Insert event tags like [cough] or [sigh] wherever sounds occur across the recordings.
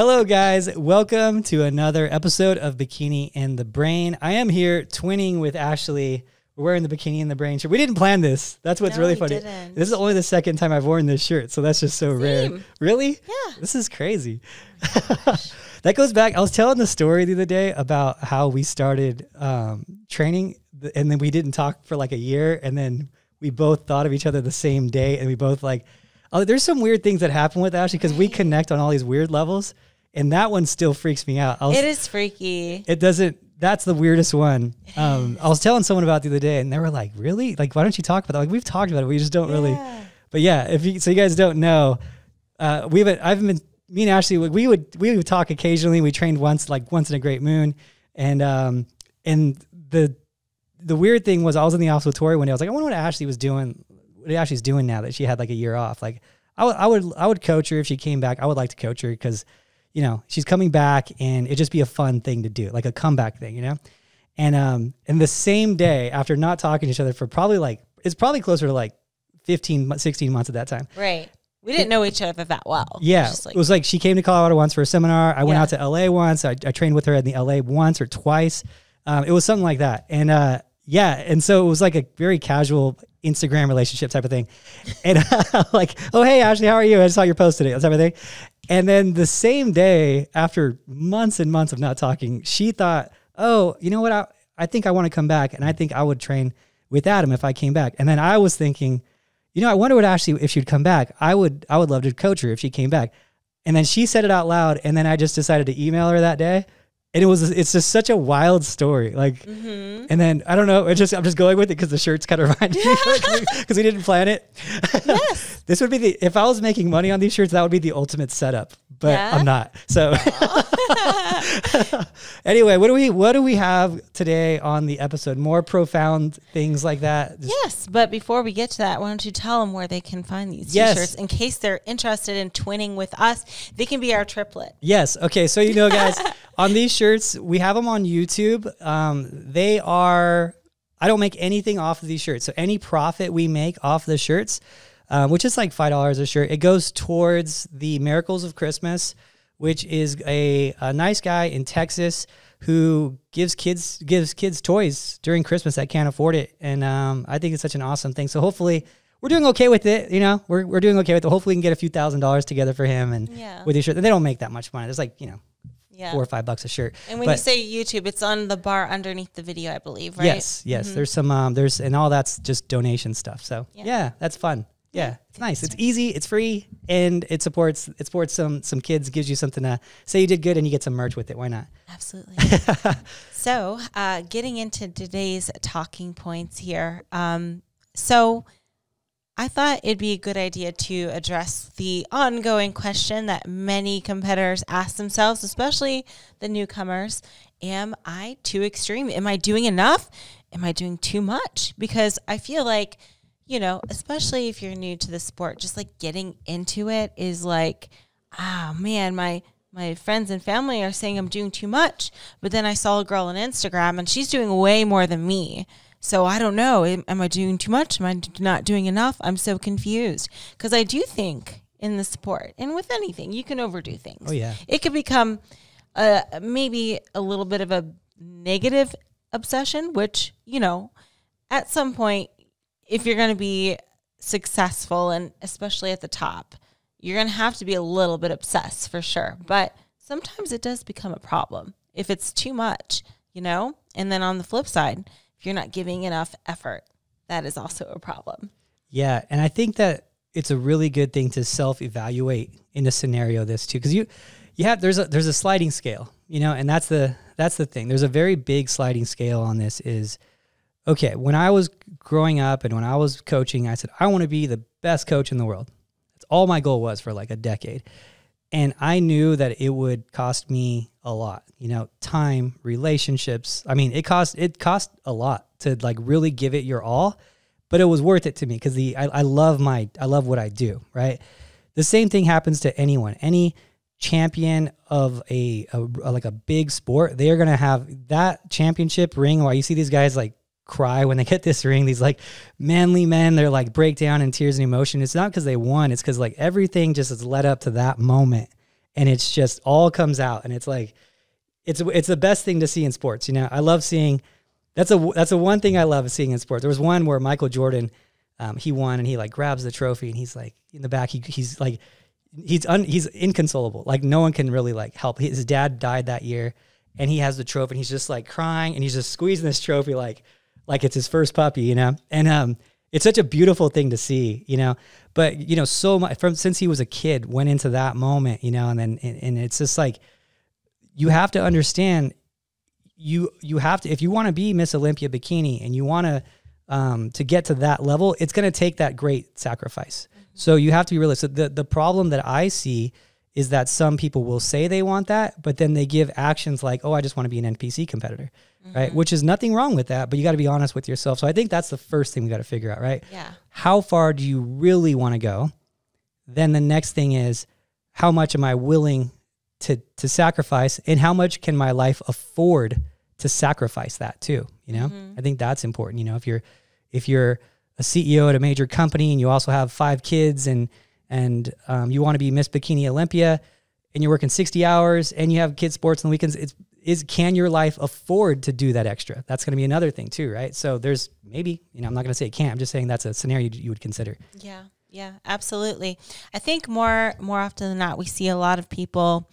Hello, guys. Welcome to another episode of Bikini and the Brain. I am here twinning with Ashley. We're wearing the Bikini and the Brain shirt. We didn't plan this. That's what's No, really funny. didn't. This is only the second time I've worn this shirt, so that's just so rare. Really? Yeah. This is crazy. [laughs] that goes back. I was telling the story the other day about how we started um, training, and then we didn't talk for like a year, and then we both thought of each other the same day, and we both like, oh, there's some weird things that happen with Ashley because we connect on all these weird levels, and that one still freaks me out. I was, It is freaky. it doesn't. That's the weirdest one. Um, I was telling someone about the other day, and they were like, "Really? Like, why don't you talk about that? Like, we've talked about it. We just don't really." But yeah, if you, so, you guys don't know, uh, we've I've been me and Ashley. We would we would talk occasionally. We trained once, like once in a great moon, and um and the the weird thing was I was in the office with Tori one day. I was like, I wonder what Ashley was doing. What Ashley's doing now that she had like a year off. Like, I would I would I would coach her if she came back. I would like to coach her because you know she's coming back and it'd just be a fun thing to do, like a comeback thing, you know. And um and the same day after not talking to each other for probably like it's probably closer to like 15 16 months at that time. Right. We didn't know each other that well. Yeah, Just like- it was like she came to Colorado once for a seminar. I went out to LA once. I, I trained with her in the LA once or twice. Um, it was something like that, and uh, yeah, and so it was like a very casual Instagram relationship type of thing. And [laughs] like, oh hey Ashley, how are you? I just saw your post today, that type of thing. And then the same day, after months and months of not talking, she thought, oh, you know what? I, I think I want to come back, and I think I would train with Adam if I came back. And then I was thinking, you know, I wonder what Ashley if she'd come back. I would I would love to coach her if she came back. And then she said it out loud, and then I just decided to email her that day. And it was it's just such a wild story. Like, Mm-hmm. and then I don't know. It's just I'm just going with it because the shirts kind of [laughs] remind me because we didn't plan it. Yes. This would be the if I was making money on these shirts, that would be the ultimate setup. But Yeah? I'm not. So [laughs] anyway, what do we what do we have today on the episode? More profound things like that. Just- yes. But before we get to that, why don't you tell them where they can find these Yes. t-shirts in case they're interested in twinning with us? They can be our triplet. Yes. Okay. So you know, guys, [laughs] on these shirts, we have them on YouTube. Um, they are. I don't make anything off of these shirts. So any profit we make off the shirts, um, which is like five dollars a shirt, it goes towards the Miracles of Christmas, which is a, a nice guy in Texas who gives kids gives kids toys during Christmas that can't afford it, and um, I think it's such an awesome thing. So hopefully. We're doing okay with it, you know. We're, we're doing okay with it. Hopefully, we can get a few thousand dollars together for him, and Yeah. with these shirt. They don't make that much money. It's like you know Yeah. four or five bucks a shirt. and when But you say YouTube, it's on the bar underneath the video, I believe, right? yes, yes, there's some um, there's and all that's just donation stuff. So yeah, Yeah. that's fun. Yeah, it's nice. It's easy. It's free, and it supports it supports some some kids. Gives you something to say you did good, and you get some merch with it. Why not? Absolutely. [laughs] so, uh, getting into today's talking points here. Um, so, I thought it'd be a good idea to address the ongoing question that many competitors ask themselves, especially the newcomers Am I too extreme? Am I doing enough? Am I doing too much? Because I feel like, you know, especially if you're new to the sport, just like getting into it is like, ah, man, my my friends and family are saying I'm doing too much. But then I saw a girl on Instagram and she's doing way more than me. So I don't know. Am, am I doing too much? Am I not doing enough? I'm so confused because I do think in the sport and with anything, you can overdo things. Oh, yeah. It could become uh, maybe a little bit of a negative obsession, which, you know, at some point, if you're going to be successful and especially at the top, you're going to have to be a little bit obsessed for sure. But sometimes it does become a problem if it's too much, you know? And then on the flip side, if you're not giving enough effort, that is also a problem. Yeah, and I think that it's a really good thing to self-evaluate in a scenario this too, because you you have there's a there's a sliding scale, you know, and that's the that's the thing. There's a very big sliding scale on this. Is okay. When I was growing up and when I was coaching, I said I want to be the best coach in the world. That's all my goal was for like a decade, and I knew that it would cost me a lot. You know, time, relationships. I mean, it cost it cost a lot to like really give it your all but it was worth it to me because the I, I love my I love what I do. Right. The same thing happens to anyone. Any champion of a, a like a big sport, they are gonna have that championship ring. While you see these guys like cry when they get this ring, these like manly men, they're like break down in tears and emotion. It's not because they won. It's because like everything just has led up to that moment. and it's just all comes out, and it's like it's it's the best thing to see in sports. You know, I love seeing. That's a that's a one thing I love seeing in sports. There was one where Michael Jordan, um, he won and he like grabs the trophy and he's like in the back. He, he's like he's un, he's inconsolable. Like no one can really like help. His dad died that year, and he has the trophy. and He's just like crying and he's just squeezing this trophy like like it's his first puppy, you know. And um, it's such a beautiful thing to see, you know. But you know, so much from since he was a kid, went into that moment, you know, and then and, and it's just like you have to understand you you have to if you want to be Miss Olympia bikini and you want to um, to get to that level, it's going to take that great sacrifice. Mm-hmm. So you have to be realistic. The the problem that I see is that some people will say they want that, but then they give actions like, "Oh, I just want to be an NPC competitor," mm-hmm. right? Which is nothing wrong with that, but you got to be honest with yourself. So I think that's the first thing we got to figure out, right? Yeah. How far do you really want to go? Then the next thing is, how much am I willing to to sacrifice and how much can my life afford to sacrifice that too you know mm-hmm. i think that's important you know if you're if you're a ceo at a major company and you also have five kids and and um, you want to be miss bikini olympia and you're working 60 hours and you have kids sports on the weekends it's is can your life afford to do that extra? That's going to be another thing too right? So there's maybe you know i'm not going to say it can't i'm just saying that's a scenario you would consider. Yeah yeah, absolutely. I think more more often than not, we see a lot of people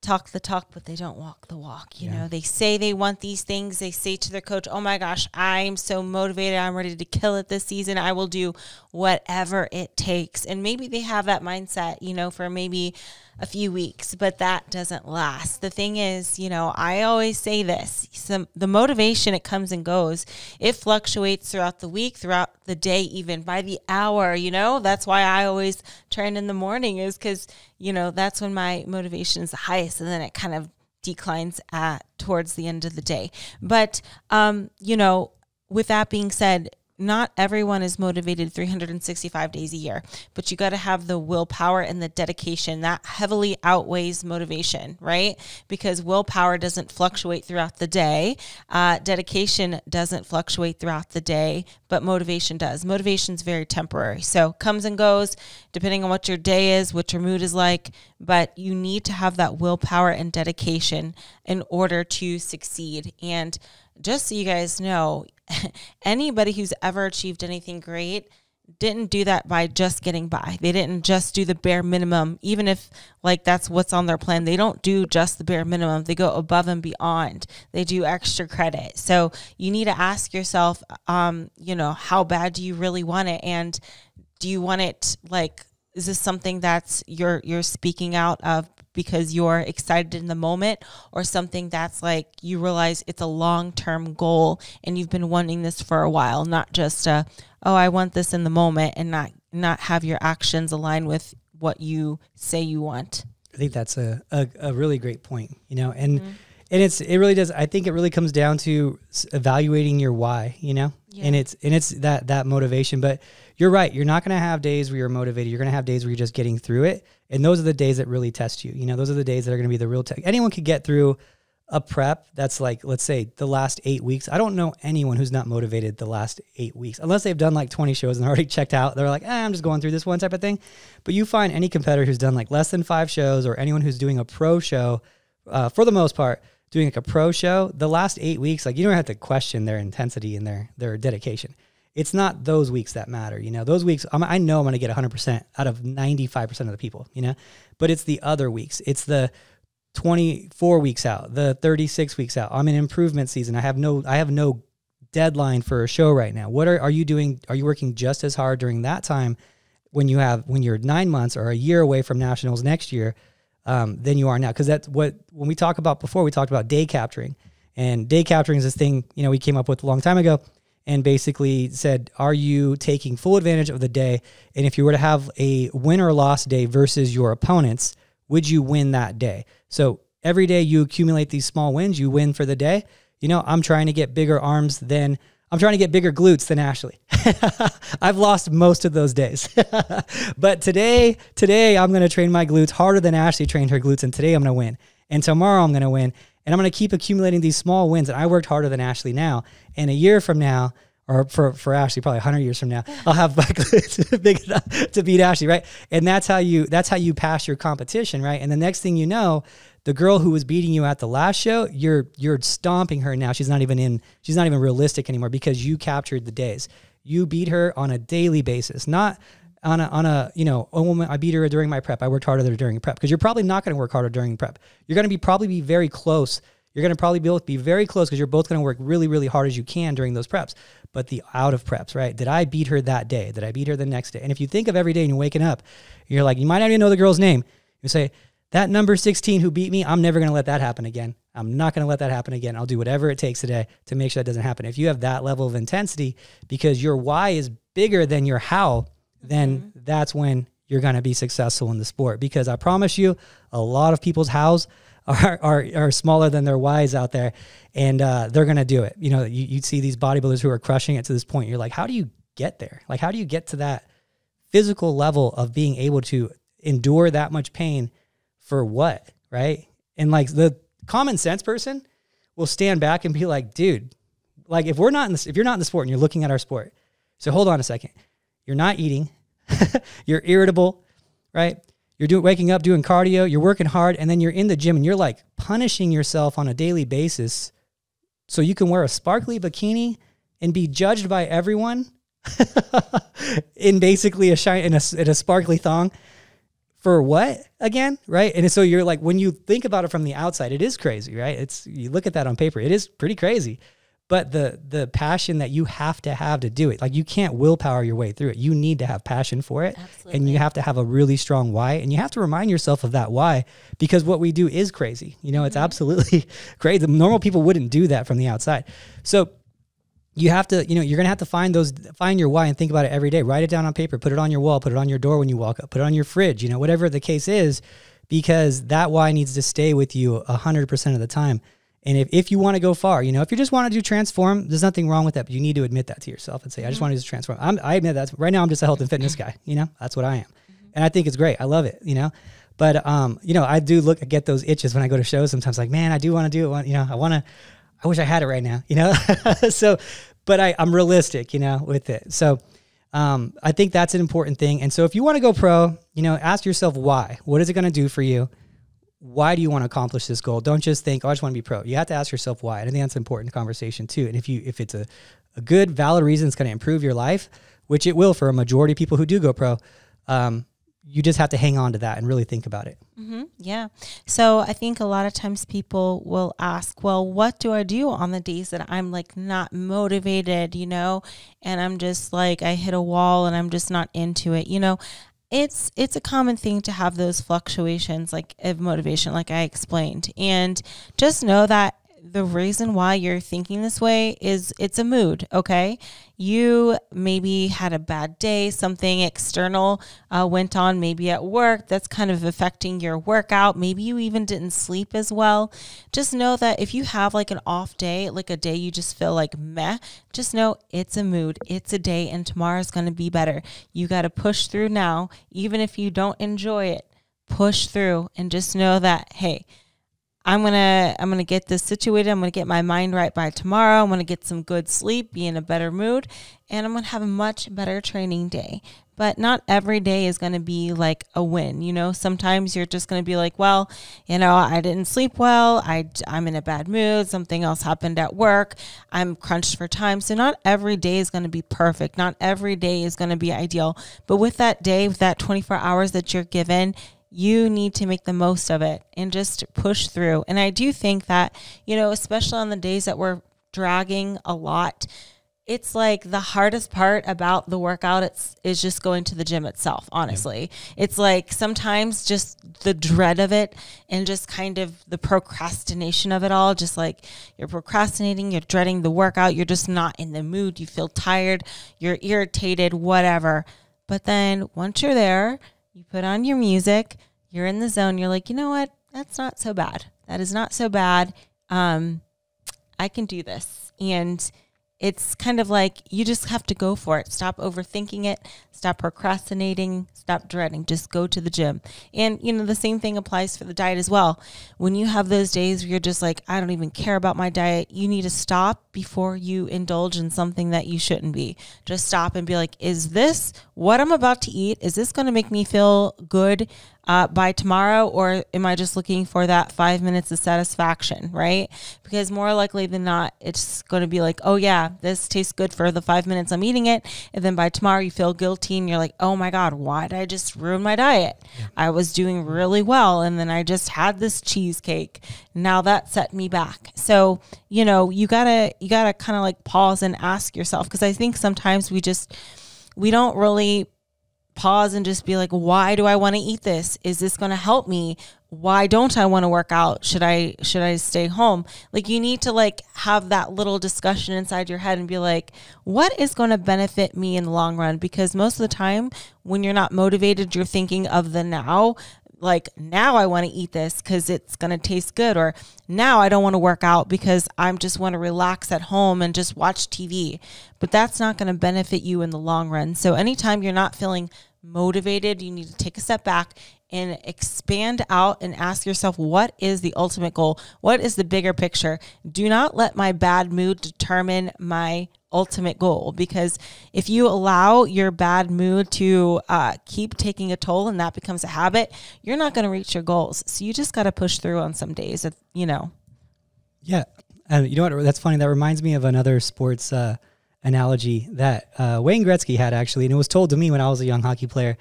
talk the talk, but they don't walk the walk. You yeah. know, they say they want these things. They say to their coach, "Oh my gosh, I'm so motivated. I'm ready to kill it this season. I will do whatever it takes." And maybe they have that mindset, you know, for maybe a few weeks, but that doesn't last. The thing is, you know, I always say this some, the motivation, it comes and goes. It fluctuates throughout the week, throughout the day, even by the hour, you know. That's why I always train in the morning, is because, you know, that's when my motivation is the highest. And then it kind of declines at towards the end of the day. But, um, you know, with that being said, not everyone is motivated 365 days a year, but you got to have the willpower and the dedication that heavily outweighs motivation, right? Because willpower doesn't fluctuate throughout the day, uh, dedication doesn't fluctuate throughout the day, but motivation does. Motivation is very temporary, so comes and goes depending on what your day is, what your mood is like. But you need to have that willpower and dedication in order to succeed. And just so you guys know, [laughs] anybody who's ever achieved anything great didn't do that by just getting by. They didn't just do the bare minimum, even if like that's what's on their plan. They don't do just the bare minimum. They go above and beyond. They do extra credit. So you need to ask yourself, um, you know, how bad do you really want it, and do you want it like is this something that's you're you're speaking out of because you're excited in the moment or something that's like you realize it's a long-term goal and you've been wanting this for a while not just a oh I want this in the moment and not not have your actions align with what you say you want I think that's a a, a really great point you know and mm-hmm. and it's it really does I think it really comes down to evaluating your why you know yeah. and it's and it's that that motivation but you're right. You're not going to have days where you're motivated. You're going to have days where you're just getting through it. And those are the days that really test you. You know, those are the days that are going to be the real test. Anyone could get through a prep that's like, let's say, the last eight weeks. I don't know anyone who's not motivated the last eight weeks, unless they've done like 20 shows and [laughs] already checked out. They're like, eh, I'm just going through this one type of thing. But you find any competitor who's done like less than five shows or anyone who's doing a pro show, uh, for the most part, doing like a pro show, the last eight weeks, like you don't have to question their intensity and their their dedication it's not those weeks that matter. You know, those weeks, I'm, i know I'm going to get 100% out of 95% of the people, you know, but it's the other weeks. It's the 24 weeks out, the 36 weeks out. I'm in improvement season. I have no, I have no deadline for a show right now. What are, are you doing? Are you working just as hard during that time when you have, when you're nine months or a year away from nationals next year um, than you are now? Cause that's what, when we talk about before, we talked about day capturing and day capturing is this thing, you know, we came up with a long time ago and basically said, Are you taking full advantage of the day? And if you were to have a win or loss day versus your opponents, would you win that day? So every day you accumulate these small wins, you win for the day. You know, I'm trying to get bigger arms than I'm trying to get bigger glutes than Ashley. [laughs] I've lost most of those days. [laughs] but today, today I'm going to train my glutes harder than Ashley trained her glutes and today I'm going to win. And tomorrow I'm going to win. And I'm going to keep accumulating these small wins. And I worked harder than Ashley now. And a year from now, or for, for Ashley, probably 100 years from now, I'll have [laughs] big enough to beat Ashley, right? And that's how you that's how you pass your competition, right? And the next thing you know, the girl who was beating you at the last show, you're you're stomping her now. She's not even in she's not even realistic anymore because you captured the days. You beat her on a daily basis, not on a on a you know a woman I beat her during my prep. I worked harder during prep because you're probably not going to work harder during prep. You're going to be probably be very close. You're going to probably to be very close because you're both going to work really really hard as you can during those preps. But the out of preps, right? Did I beat her that day? Did I beat her the next day? And if you think of every day and you're waking up, you're like you might not even know the girl's name. You say that number 16 who beat me, I'm never going to let that happen again. I'm not going to let that happen again. I'll do whatever it takes today to make sure that doesn't happen. If you have that level of intensity because your why is bigger than your how, then mm-hmm. that's when you're going to be successful in the sport. Because I promise you, a lot of people's hows [laughs] are, are, are smaller than their whys out there and uh, they're going to do it. You know, you, you see these bodybuilders who are crushing it to this point. You're like, how do you get there? Like, how do you get to that physical level of being able to endure that much pain for what, right? And like the common sense person will stand back and be like, dude, like if we're not in this, if you're not in the sport and you're looking at our sport, so hold on a second, you're not eating, [laughs] you're irritable, right? You're doing waking up, doing cardio, you're working hard, and then you're in the gym and you're like punishing yourself on a daily basis so you can wear a sparkly bikini and be judged by everyone [laughs] in basically a shine in a, in a sparkly thong for what again right? And so you're like when you think about it from the outside it is crazy right? It's you look at that on paper it is pretty crazy but the the passion that you have to have to do it. Like you can't willpower your way through it. You need to have passion for it Absolutely. and you have to have a really strong why and you have to remind yourself of that why because what we do is crazy. You know it's mm-hmm. absolutely [laughs] crazy. Normal people wouldn't do that from the outside. So you have to, you know, you're gonna have to find those, find your why and think about it every day. Write it down on paper, put it on your wall, put it on your door when you walk up, put it on your fridge, you know, whatever the case is, because that why needs to stay with you a hundred percent of the time. And if, if you want to go far, you know, if you just want to do transform, there's nothing wrong with that, but you need to admit that to yourself and say, mm-hmm. I just mm-hmm. want to just transform. I'm, I admit that right now I'm just a health and fitness guy, you know, that's what I am. Mm-hmm. And I think it's great. I love it, you know, but, um, you know, I do look, I get those itches when I go to shows sometimes like, man, I do want to do it. You know, I want to, I wish I had it right now, you know? [laughs] so but I, I'm realistic, you know, with it. So um, I think that's an important thing. And so if you want to go pro, you know, ask yourself why. What is it going to do for you? Why do you want to accomplish this goal? Don't just think, oh, I just want to be pro. You have to ask yourself why. And I think that's an important conversation too. And if you if it's a, a good, valid reason it's going to improve your life, which it will for a majority of people who do go pro, um, you just have to hang on to that and really think about it. Mm-hmm. Yeah. So I think a lot of times people will ask, well, what do I do on the days that I'm like not motivated, you know, and I'm just like, I hit a wall and I'm just not into it, you know? It's it's a common thing to have those fluctuations like of motivation like I explained. And just know that the reason why you're thinking this way is it's a mood, okay? You maybe had a bad day, something external uh, went on, maybe at work, that's kind of affecting your workout. Maybe you even didn't sleep as well. Just know that if you have like an off day, like a day you just feel like meh, just know it's a mood, it's a day, and tomorrow's gonna be better. You gotta push through now, even if you don't enjoy it. Push through and just know that, hey, I'm gonna I'm gonna get this situated. I'm gonna get my mind right by tomorrow. I'm gonna get some good sleep, be in a better mood, and I'm gonna have a much better training day. But not every day is gonna be like a win. You know, sometimes you're just gonna be like, well, you know, I didn't sleep well. I I'm in a bad mood. Something else happened at work. I'm crunched for time. So not every day is gonna be perfect. Not every day is gonna be ideal. But with that day, with that 24 hours that you're given, you need to make the most of it and just push through. And I do think that, you know, especially on the days that we're dragging a lot, it's like the hardest part about the workout it's, is just going to the gym itself, honestly. Yeah. It's like sometimes just the dread of it and just kind of the procrastination of it all. Just like you're procrastinating, you're dreading the workout, you're just not in the mood, you feel tired, you're irritated, whatever. But then once you're there, you put on your music, you're in the zone, you're like, you know what? That's not so bad. That is not so bad. Um, I can do this. And it's kind of like you just have to go for it. Stop overthinking it, stop procrastinating, stop dreading. Just go to the gym. And, you know, the same thing applies for the diet as well. When you have those days where you're just like, I don't even care about my diet, you need to stop before you indulge in something that you shouldn't be. Just stop and be like, is this what I'm about to eat? Is this going to make me feel good? Uh, by tomorrow, or am I just looking for that five minutes of satisfaction, right? Because more likely than not, it's going to be like, oh, yeah, this tastes good for the five minutes I'm eating it. And then by tomorrow, you feel guilty and you're like, oh my God, why did I just ruin my diet? I was doing really well. And then I just had this cheesecake. Now that set me back. So, you know, you gotta, you gotta kind of like pause and ask yourself, because I think sometimes we just, we don't really pause and just be like, why do I want to eat this? Is this going to help me? Why don't I want to work out? Should I should I stay home? Like you need to like have that little discussion inside your head and be like, what is going to benefit me in the long run? Because most of the time when you're not motivated, you're thinking of the now like now I want to eat this because it's going to taste good, or now I don't want to work out because I just want to relax at home and just watch TV. But that's not going to benefit you in the long run. So anytime you're not feeling motivated, you need to take a step back and expand out and ask yourself what is the ultimate goal? What is the bigger picture? Do not let my bad mood determine my ultimate goal because if you allow your bad mood to uh, keep taking a toll and that becomes a habit, you're not going to reach your goals. So you just got to push through on some days, you know. Yeah. And you know what? That's funny. That reminds me of another sports uh, analogy that uh, Wayne Gretzky had actually, and it was told to me when I was a young hockey player,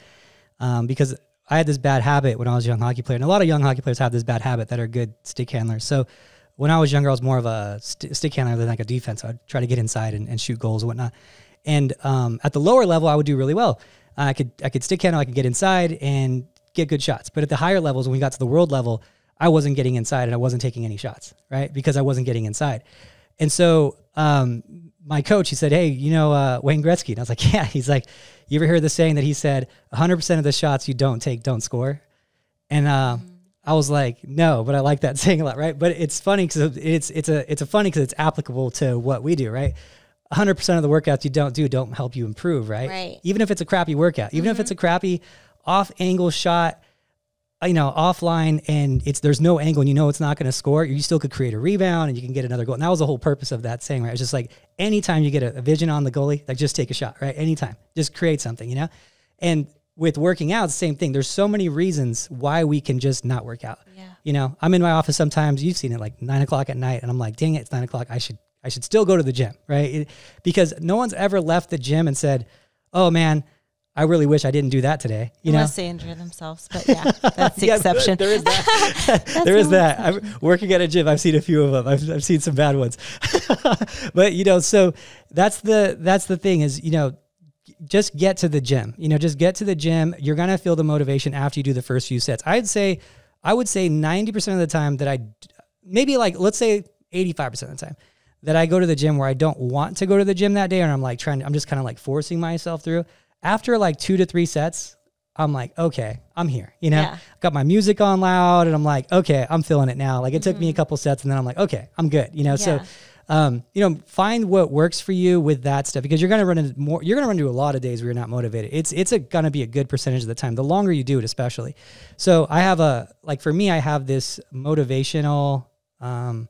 um, because I had this bad habit when I was a young hockey player, and a lot of young hockey players have this bad habit that are good stick handlers. So when I was younger, I was more of a st- stick handler than like a defense. I'd try to get inside and, and shoot goals and whatnot. And um, at the lower level, I would do really well. I could I could stick handle, I could get inside and get good shots. But at the higher levels, when we got to the world level, I wasn't getting inside and I wasn't taking any shots, right? Because I wasn't getting inside. And so um, my coach, he said, Hey, you know uh, Wayne Gretzky? And I was like, [laughs] Yeah. He's like, You ever hear the saying that he said, 100% of the shots you don't take don't score? And uh, mm-hmm. I was like, No, but I like that [laughs] saying a lot, right? But it's funny because it's, it's, a, it's a funny because it's applicable to what we do, right? 100% of the workouts you don't do don't help you improve, right? Right. Even if it's a crappy workout, even mm-hmm. if it's a crappy off angle shot you know, offline and it's there's no angle and you know it's not going to score, you still could create a rebound and you can get another goal. And that was the whole purpose of that saying, right? It's just like anytime you get a, a, vision on the goalie, like just take a shot, right? Anytime, just create something, you know. And with working out, same thing. There's so many reasons why we can just not work out. Yeah. You know, I'm in my office sometimes. You've seen it, like nine o'clock at night, and I'm like, dang it, it's nine o'clock. I should I should still go to the gym, right? It, because no one's ever left the gym and said, oh man I really wish I didn't do that today. You Unless know, they injure themselves, but yeah, that's the [laughs] yeah, exception. There is that. [laughs] there is that. I'm working at a gym. I've seen a few of them. I've, I've seen some bad ones, [laughs] but you know, so that's the that's the thing is you know, just get to the gym. You know, just get to the gym. You're gonna feel the motivation after you do the first few sets. I'd say, I would say 90 percent of the time that I, maybe like let's say 85 percent of the time that I go to the gym where I don't want to go to the gym that day, and I'm like trying. I'm just kind of like forcing myself through after like two to three sets, I'm like, okay, I'm here. You know, yeah. got my music on loud and I'm like, okay, I'm feeling it now. Like it mm-hmm. took me a mm-hmm. couple sets and then I'm like, okay, I'm good. You know, yeah. so um, you know, find what works for you with that stuff because you're gonna run into more you're gonna run into a lot of days where you're not motivated. It's it's a, gonna be a good percentage of the time. The longer you do it, especially. So I have a like for me, I have this motivational um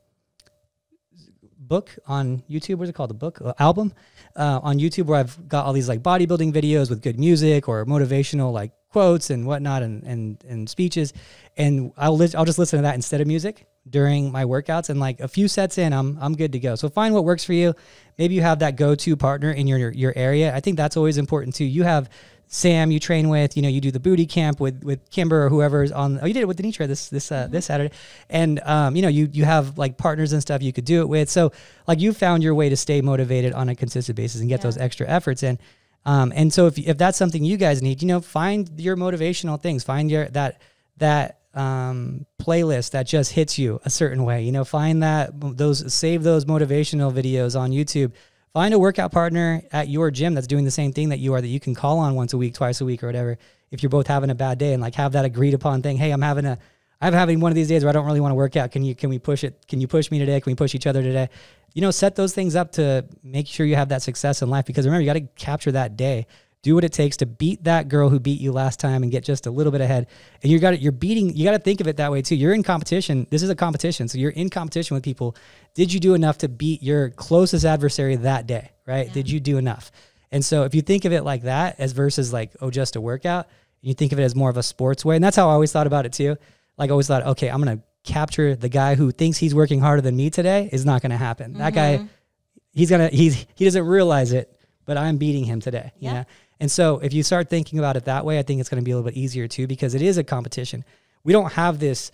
book on YouTube. What's it called? The book uh, album uh, on YouTube where I've got all these like bodybuilding videos with good music or motivational like quotes and whatnot and and, and speeches, and I'll li- I'll just listen to that instead of music during my workouts. And like a few sets in, I'm I'm good to go. So find what works for you. Maybe you have that go-to partner in your your area. I think that's always important too. You have Sam you train with, you know, you do the booty camp with with Kimber or whoever's on. Oh, you did it with Denitra this this uh, this Saturday, and um, you know, you you have like partners and stuff you could do it with. So like you found your way to stay motivated on a consistent basis and get yeah. those extra efforts in. Um, and so if if that's something you guys need, you know, find your motivational things. Find your that that um, playlist that just hits you a certain way. You know, find that those save those motivational videos on YouTube Find a workout partner at your gym that's doing the same thing that you are that you can call on once a week, twice a week, or whatever. If you're both having a bad day and like have that agreed upon thing, hey, I'm having a I'm having one of these days where I don't really want to work out. Can you can we push it? Can you push me today? Can we push each other today? You know, set those things up to make sure you have that success in life because remember, you got to capture that day. Do what it takes to beat that girl who beat you last time and get just a little bit ahead. And you got you're beating, you got to think of it that way too. You're in competition. This is a competition. So you're in competition with people. Did you do enough to beat your closest adversary that day? Right? Yeah. Did you do enough? And so if you think of it like that as versus like, oh, just a workout, you think of it as more of a sports way. And that's how I always thought about it too like I always thought, okay, I'm gonna capture the guy who thinks he's working harder than me today is not gonna happen. Mm-hmm. That guy, mm-hmm. he's gonna he's he doesn't realize it, but I'm beating him today. Yeah. You know? And so if you start thinking about it that way, I think it's gonna be a little bit easier too because it is a competition. We don't have this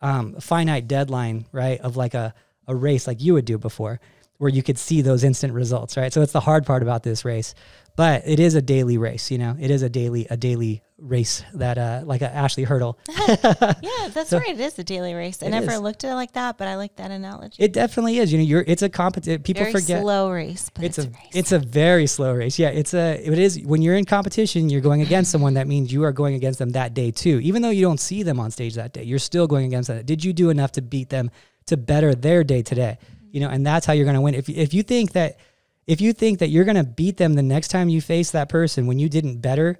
um, finite deadline, right, of like a, a race like you would do before where you could see those instant results, right? So it's the hard part about this race. But it is a daily race, you know. It is a daily a daily race that uh like a Ashley hurdle. [laughs] yeah, that's [laughs] so, right. It is a daily race. I never is. looked at it like that, but I like that analogy. It definitely is. You know, you're it's a competition. People very forget slow race, but it's, it's a, a it's a very slow race. Yeah, it's a it is when you're in competition, you're going against someone. That means you are going against them that day too. Even though you don't see them on stage that day, you're still going against them. Did you do enough to beat them to better their day today? You know, and that's how you're going to win. If if you think that if you think that you're going to beat them the next time you face that person when you didn't better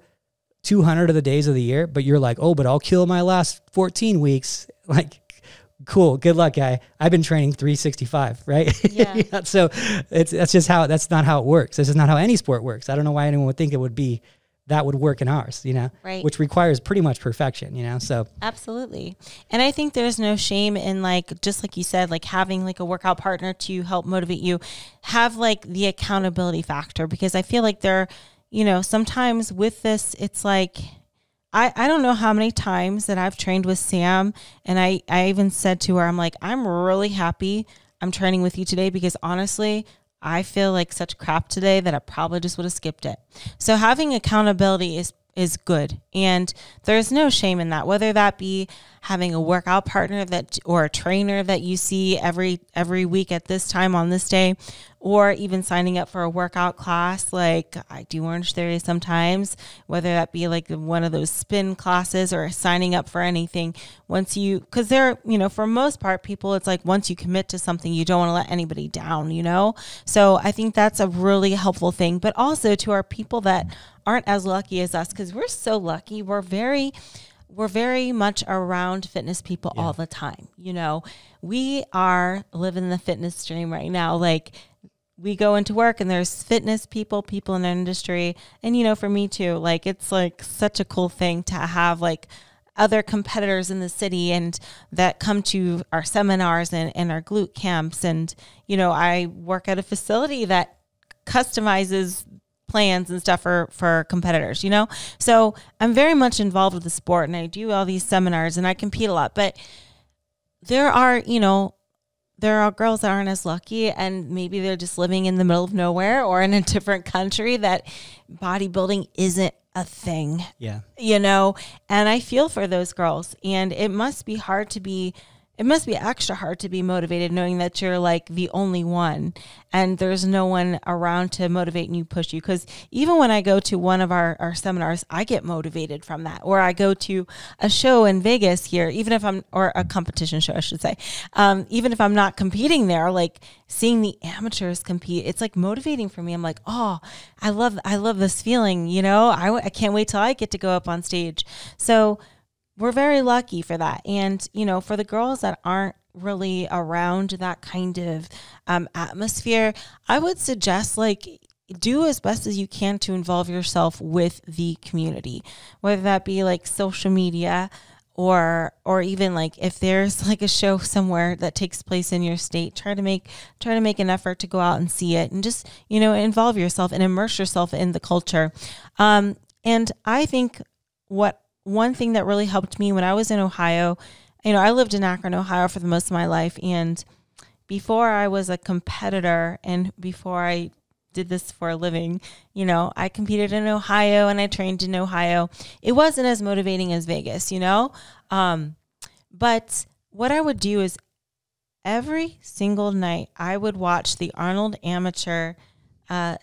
200 of the days of the year, but you're like, oh, but I'll kill my last 14 weeks. [laughs] Like, cool, good luck, guy. I've been training 365, right? Yeah. [laughs] yeah. So it's that's just how that's not how it works. This is not how any sport works. I don't know why anyone would think it would be that would work in ours, you know, right. which requires pretty much perfection, you know. So absolutely, and I think there's no shame in like just like you said, like having like a workout partner to help motivate you, have like the accountability factor because I feel like there you know, sometimes with this, it's like, I, I don't know how many times that I've trained with Sam. And I, I even said to her, I'm like, I'm really happy I'm training with you today because honestly, I feel like such crap today that I probably just would have skipped it. So having accountability is is good and there's no shame in that whether that be having a workout partner that or a trainer that you see every every week at this time on this day or even signing up for a workout class like I do Orangetheory sometimes, whether that be like one of those spin classes or signing up for anything. Once you, because they're, you know, for most part, people, it's like once you commit to something, you don't want to let anybody down, you know? So I think that's a really helpful thing. But also to our people that aren't as lucky as us, because we're so lucky, we're very, we're very much around fitness people yeah. all the time. You know, we are living the fitness dream right now. Like we go into work and there's fitness people, people in the industry. And, you know, for me too, like it's like such a cool thing to have like other competitors in the city and that come to our seminars and, and our glute camps. And, you know, I work at a facility that customizes plans and stuff for for competitors you know so i'm very much involved with the sport and i do all these seminars and i compete a lot but there are you know there are girls that aren't as lucky and maybe they're just living in the middle of nowhere or in a [laughs] different country that bodybuilding isn't a thing. Yeah. You know, and I feel for those girls and it must be hard to be it must be extra hard to be motivated knowing that you're like the only one and there's no one around to motivate and you push you. Because even when i go to one of our, our seminars i get motivated from that. Or i go to a show in vegas here even if i'm or a competition show i should say um, even if i'm not competing there like seeing the amateurs compete it's like motivating for me. I'm like oh i love i love this feeling you know? I, I can't wait till i get to go up on stage. So we're very lucky for that. And, you know, for the girls that aren't really around that kind of um, atmosphere, I would suggest like do as best as you can to involve yourself with the community, whether that be like social media or or even like if there's [laughs] like a show somewhere that takes place in your state try to make try to make an effort to go out and see it and just you know involve yourself and immerse yourself in the culture um, and i think what one thing that really helped me when I was in Ohio, you know, I lived in Akron, Ohio for the most of my life. And before I was a competitor and before I did this for a living, you know, I competed in Ohio and I trained in Ohio. It wasn't as motivating as Vegas, you know? Um, but what I would do is every single night I would watch the Arnold Amateur uh,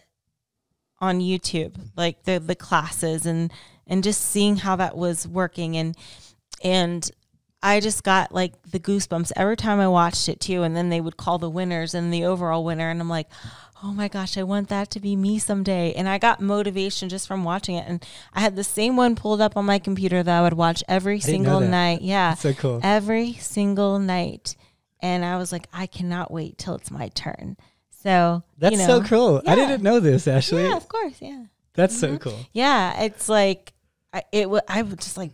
on YouTube, like the the classes and and just seeing how that was working and and I just got like the goosebumps every time I watched it too. And then they would call the winners and the overall winner. And I'm like, oh my gosh, I want that to be me someday. And I got motivation just from watching it. And I had the same one pulled up on my computer that I would watch every single night. Yeah. That's so cool. Every single night. And I was like, I cannot wait till it's my turn. So that's you know, so cool. Yeah. I didn't know this actually. Yeah, of course. Yeah. That's mm-hmm. so cool. Yeah. It's like, I, it w- I would just like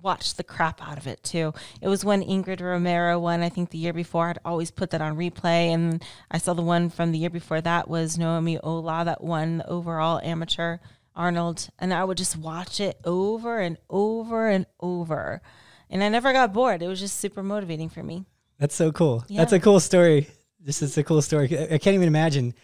watched the crap out of it too. It was when Ingrid Romero won, I think the year before. I'd always put that on replay. And I saw the one from the year before that was Naomi Ola that won the overall amateur Arnold. And I would just watch it over and over and over. And I never got bored. It was just super motivating for me. That's so cool. Yeah. That's a cool story. This is a cool story. I can't even imagine.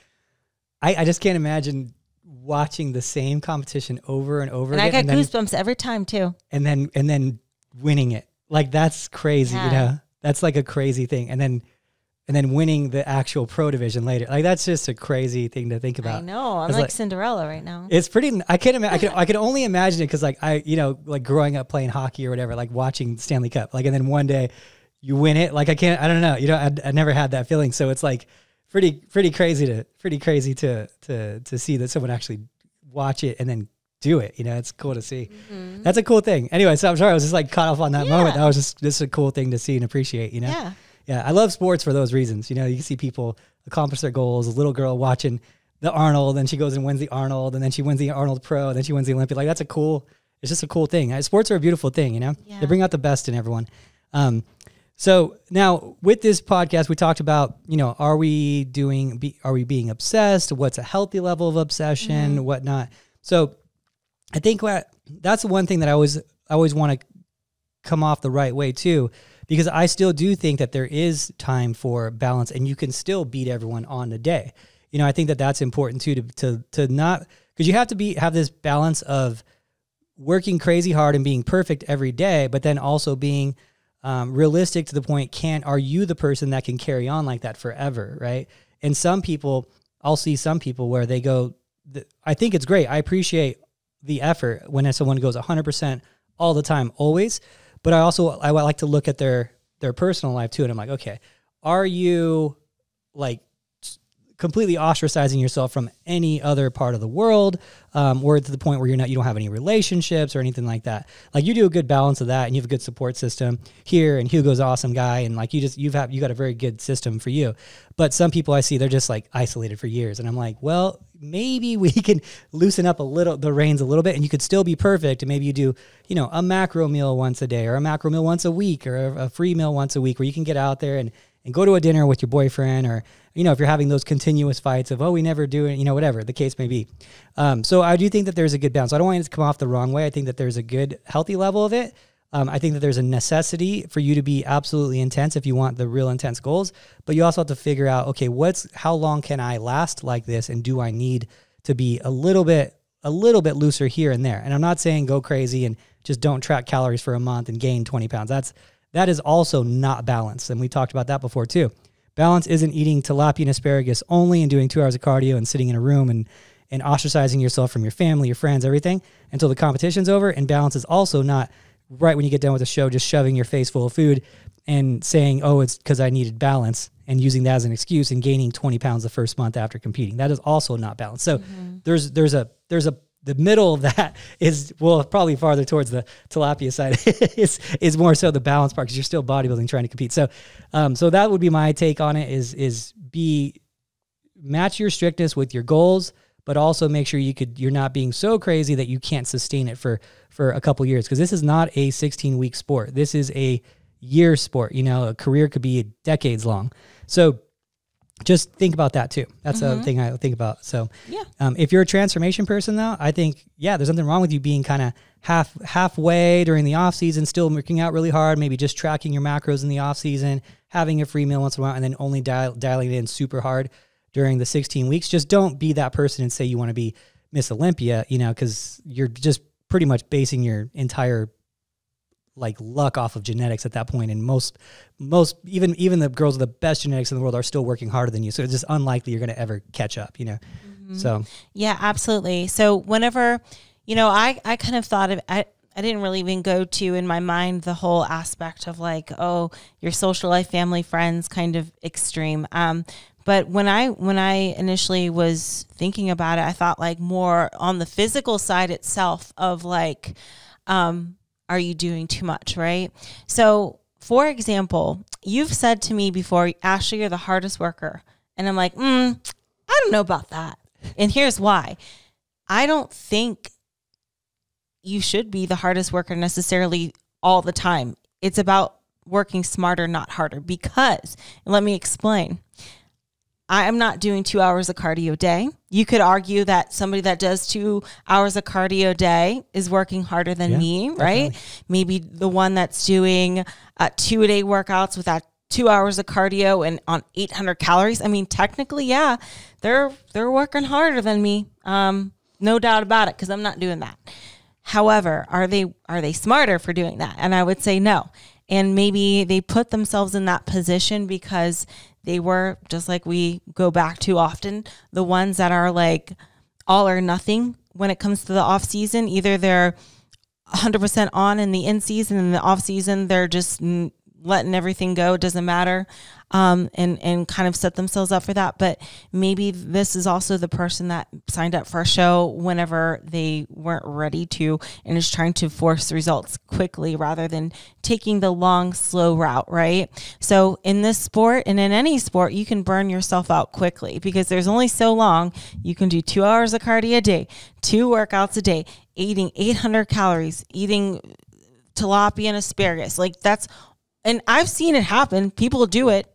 I, I just can't imagine watching the same competition over and over and again. I get goosebumps then, every time too. And then and then winning it. Like that's crazy, yeah. you know. That's like a crazy thing. And then and then winning the actual pro division later. Like that's just a crazy thing to think about. I know. I'm like, like, Cinderella right now. It's pretty. I can't imagine. I can. [laughs] I can only imagine it because like I, you know, like growing up playing hockey or whatever, like watching Stanley Cup. Like and then one day you win it. Like I can't. I don't know. You know, I, I never had that feeling. So it's like pretty pretty crazy to pretty crazy to to to see that someone actually watch it and then do it. You know, it's cool to see. Mm-hmm. That's a cool thing. Anyway, so I'm sorry I was just like caught off on that yeah. moment. That was just just a cool thing to see and appreciate. You know. Yeah. Yeah, I love sports for those reasons. You know, you see people accomplish their goals. A little girl watching the Arnold, and she goes and wins the Arnold, and then she wins the Arnold Pro, and then she wins the Olympia. Like that's a cool. It's just a cool thing. Sports are a beautiful thing. You know, yeah. they bring out the best in everyone. Um, so now with this podcast, we talked about, you know, are we doing, be, are we being obsessed? What's a healthy level of obsession, mm-hmm. whatnot. So I think what, that's the one thing that I always, I always want to come off the right way too, because I still do think that there is time for balance and you can still beat everyone on the day. You know, I think that that's important too, to, to, to not, because you have to be, have this balance of working crazy hard and being perfect every day, but then also being, um, realistic to the point can are you the person that can carry on like that forever right? And some people i'll see some people where they go i think it's great. I appreciate the effort when someone goes 100% all the time always. But i also i like to look at their their personal life too and i'm like okay are you like completely ostracizing yourself from any other part of the world, um, or to the point where you're not, you don't have any relationships or anything like that. Like you do a good balance of that, and you have a good support system here. And Hugo's awesome guy, and like you just you've have you got a very good system for you. But some people I see they're just like isolated for years, and I'm like, well, maybe we [laughs] can loosen up a little the reins a little bit, and you could still be perfect. And maybe you do, you know, a macro meal once a day, or a macro meal once a week, or a, a free meal once a week, where you can get out there and and go to a dinner with your boyfriend or you know, if you're having those continuous fights of, oh, we never do it, you know, whatever the case may be. Um, so I do think that there's a good balance. I don't want it to come off the wrong way. I think that there's a good, healthy level of it. Um, I think that there's a necessity for you to be absolutely intense if you want the real intense goals, but you also have to figure out, okay, what's how long can I last like this, and do I need to be a little bit a little bit looser here and there? And I'm not saying go crazy and just don't track calories for a month and gain 20 pounds. That's that is also not balanced, and we talked about that before too. Balance isn't eating tilapia and asparagus only and doing two hours of cardio and sitting in a room and, and ostracizing yourself from your family, your friends, everything until the competition's over. And balance is also not right when you get done with the show, just shoving your face full of food and saying, oh, it's because I needed balance and using that as an excuse and gaining 20 pounds the first month after competing. That is also not balanced. So mm-hmm. there's, there's a, there's a the middle of that [laughs] is well probably farther towards the tilapia side [laughs] is is more so the balance part because you're still bodybuilding trying to compete. So um, so that would be my take on it is is be match your strictness with your goals but also make sure you could you're not being so crazy that you can't sustain it for for a couple years. Because this is not a 16 week sport. This is a year sport you know a career could be decades long. So just think about that too. That's mm-hmm. a thing I think about. So, yeah. Um, if you're a transformation person, though, I think yeah, there's nothing wrong with you being kind of half halfway during the off season, still working out really hard, maybe just tracking your macros in the off season, having a free meal once in a while, and then only dial, dialing it in super hard during the 16 weeks. Just don't be that person and say you want to be Miss Olympia, you know, because you're just pretty much basing your entire like luck off of genetics at that point and most most even even the girls with the best genetics in the world are still working harder than you so it's just unlikely you're going to ever catch up you know mm-hmm. so yeah absolutely so whenever you know i i kind of thought of I, I didn't really even go to in my mind the whole aspect of like, oh, your social life, family, friends, kind of extreme. Um, but when I when I initially was thinking about it, I thought like more on the physical side itself of like, um, are you doing too much, right? So, for example, you've said to me before, Ashley, you're the hardest worker, and I'm like, mm, I don't know about that, and here's why. I don't think you should be the hardest worker necessarily all the time. It's about working smarter, not harder. Because, let me explain. I am not doing two hours of cardio a day. You could argue that somebody that does two hours of cardio a day is working harder than yeah, me, right? Definitely. Maybe the one that's doing uh, two a day workouts with that two hours of cardio and on 800 calories. I mean, technically, yeah, they're they're working harder than me. Um, no doubt about it, because I'm not doing that. However, are they are they smarter for doing that? And I would say no. And maybe they put themselves in that position because they were just like we go back to often, the ones that are like all or nothing when it comes to the off season. Either they're 100% on in the in season and the off season they're just letting everything go. It doesn't matter. Um, and, and kind of set themselves up for that. But maybe this is also the person that signed up for a show whenever they weren't ready to and is trying to force results quickly rather than taking the long, slow route, right? So in this sport and in any sport, you can burn yourself out quickly because there's only so long you can do two hours of cardio a day, two workouts a day, eating 800 calories, eating tilapia and asparagus. Like that's and I've seen it happen. People do it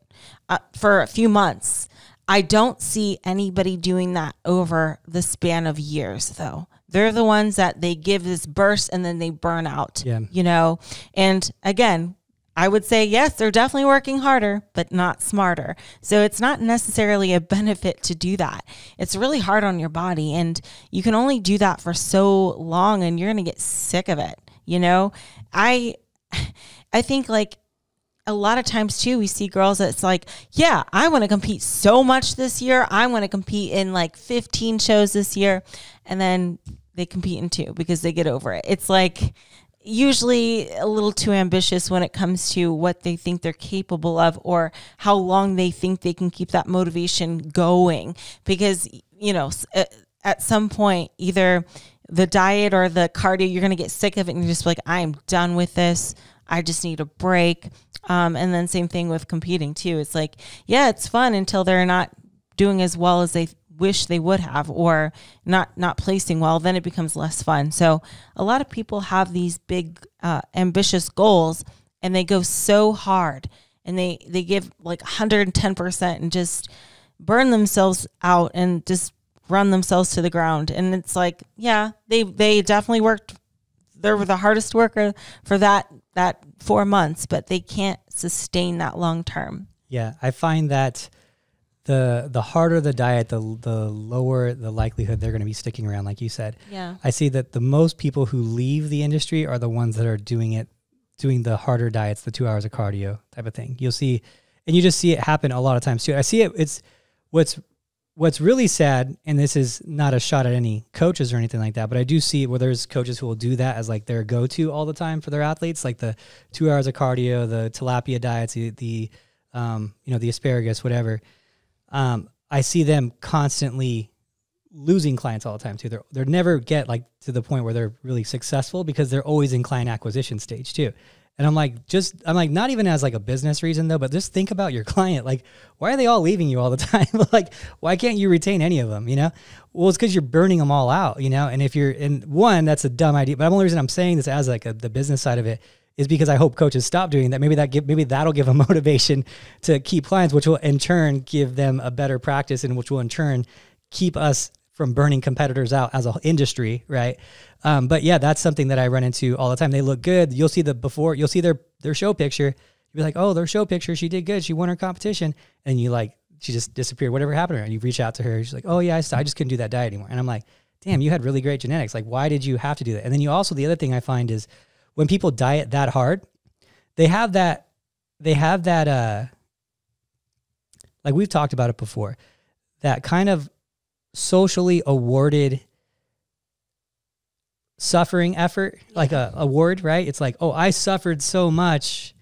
uh, for a few months. I don't see anybody doing that over the span of years, though. They're the ones that they give this burst and then they burn out. Yeah. You know, and again, I would say yes, they're definitely working harder, but not smarter. So it's not necessarily a [laughs] benefit to do that. It's really hard on your body, and you can only do that for so long, and you're going to get sick of it. You know, I, [laughs] I think like a lot of times too we see girls that's like yeah i want to compete so much this year. I want to compete in like 15 shows this year. And then they compete in two because they get over it. It's like usually a little too ambitious when it comes to what they think they're capable of or how long they think they can keep that motivation going. Because you know uh, at some point either the diet or the cardio you're going to get sick of it and you're just like i'm done with this I just need a break. Um, and then same thing with competing too. It's like, yeah, it's fun until they're not doing as well as they wish they would have or not not placing well then it becomes less fun so a lot of people have these big uh, ambitious goals and they go so hard and they they give like 110% and just burn themselves out and just run themselves to the ground and it's like yeah they they definitely worked they were the hardest worker for that that four months, but they can't sustain that long term. Yeah, I find that the the harder the diet, the the lower the likelihood they're going to be sticking around, like you said. Yeah, I see that the most people who leave the industry are the ones that are doing it, doing the harder diets, the two hours of cardio type of thing. You'll see, and you just see it happen a lot of times too. I see it. It's what's what's really sad, and this is not a shot at any coaches or anything like that, but I do see where there's coaches who will do that as like their go to all the time for their athletes, like the two hours of cardio, the tilapia diets, the, the um, you know, the asparagus, whatever. Um, I see them constantly losing clients all the time too. They're they never get like to the point where they're really successful because they're always in client acquisition stage too. And I'm like, just, I'm like, not even as like a business reason though, but just think about your [laughs] client. Like, why are they all leaving you all the [laughs] time? [laughs] like, why can't you retain any of them? You know? Well, it's because you're burning them all out, you know? And if you're in one, that's a dumb idea. But the only reason I'm saying this as like a, the business side of it is because I hope coaches stop doing that. Maybe that give, maybe that'll give a motivation to keep clients, which will in turn give them a better practice and which will in turn keep us from burning competitors out as an industry, right? Um, but yeah, that's something that I run into all the time. They look good. You'll see the before. You'll see their their show picture. You'll be like, oh, their show picture. She did good. She won her competition, and you like she just disappeared. Whatever happened to her? And you reach out to her. She's like, oh yeah, I, I just couldn't do that diet anymore. And I'm like, damn, you had really great genetics. Like, why did you have to do that? And then you also the other thing I find is when people diet that hard, they have that they have that uh like we've talked about it before that kind of socially awarded suffering effort, like a award, right? It's like, oh, I suffered so much,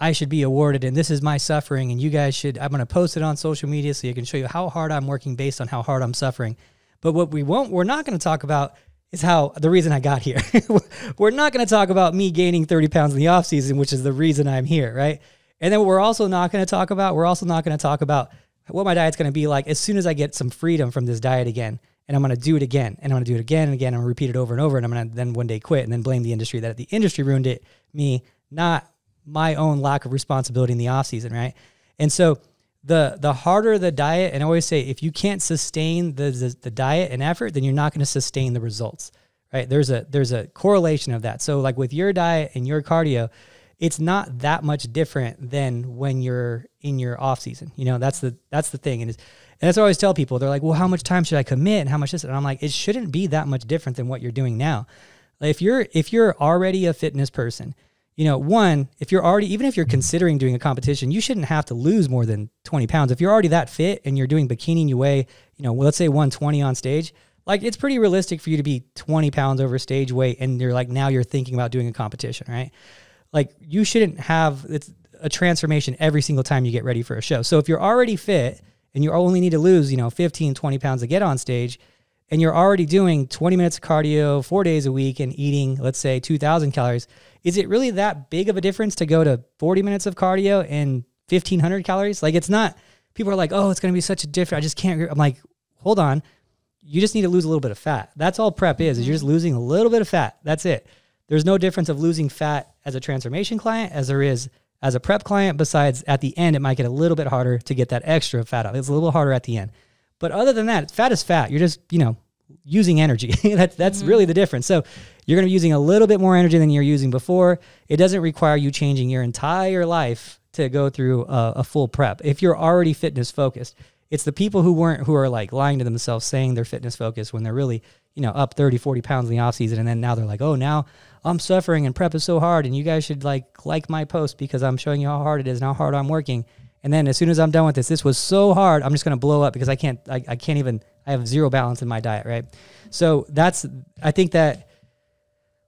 I should be awarded, and this is my suffering, and you guys should. I'm going to post it on social media so you can show you how hard I'm working based on how hard I'm suffering. But what we won't, we're not going to talk about is how the reason I got here. [laughs] we're not going to talk about me gaining 30 pounds in the off season, which is the reason I'm here, right? And then what we're also not going to talk about, we're also not going to talk about what my diet's going to be like as soon as I get some freedom from this diet again. And I'm going to do it again. And I'm going to do it again and again. I'm going to repeat it over and over. And I'm going to then one day quit and then blame the industry that the industry ruined it, me, not my own lack of responsibility in the off season, right? And so the the harder the diet, and I always say if you can't sustain the, the, the diet and effort, then you're not going to sustain the results, right? There's a there's a correlation of that. So like with your diet and your cardio, it's not that much different than when you're in your off season. You know, that's the that's the thing, and and that's what I always tell people. They're like, well, how much time should I commit, and how much this? And I'm like, it shouldn't be that much different than what you're doing now. If you're if you're already a fitness person you know, one, if you're already, even if you're considering doing a competition, you shouldn't have to lose more than 20 pounds. If you're already that fit and you're doing bikini, you weigh, you know, let's say 120 on stage, like it's pretty realistic for you to be 20 pounds over stage weight. And you're like, now you're thinking about doing a competition, right? Like you shouldn't have it's a transformation every single time you get ready for a show. So if you're already fit and you only need to lose, you know, 15, 20 pounds to get on stage, and you're already doing 20 minutes of cardio four days a week and eating, let's say, 2,000 calories, is it really that big of a difference to go to 40 minutes of cardio and 1,500 calories? Like, it's not, people are like, oh, it's going to be such a difference. I just can't. I'm like, hold on. You just need to lose a little bit of fat. That's all prep is, is you're just mm-hmm. losing a little bit of fat. That's it. There's no difference of losing fat as a transformation client as there is as a prep client. Besides, at the end, it might get a little bit harder to get that extra fat out. It's a little harder at the end. But other than that, fat is fat. You're just, you know, using energy. [laughs] that's that's mm-hmm. really the difference. So you're going to be using a little bit more energy than you're using before. It doesn't require you changing your entire life to go through a, a full prep. If you're already fitness focused, it's the people who weren't who are like lying to themselves saying they're fitness focused when they're really, you know, up 30, 40 pounds in the off season and then now they're like, "Oh, now I'm suffering and prep is so hard and you guys should like like my post because I'm showing you how hard it is and how hard I'm working." And then as soon as I'm done with this, this was so hard, I'm just to blow up because I can't, I, I can't even, I have zero balance in my diet, right? So that's, I think that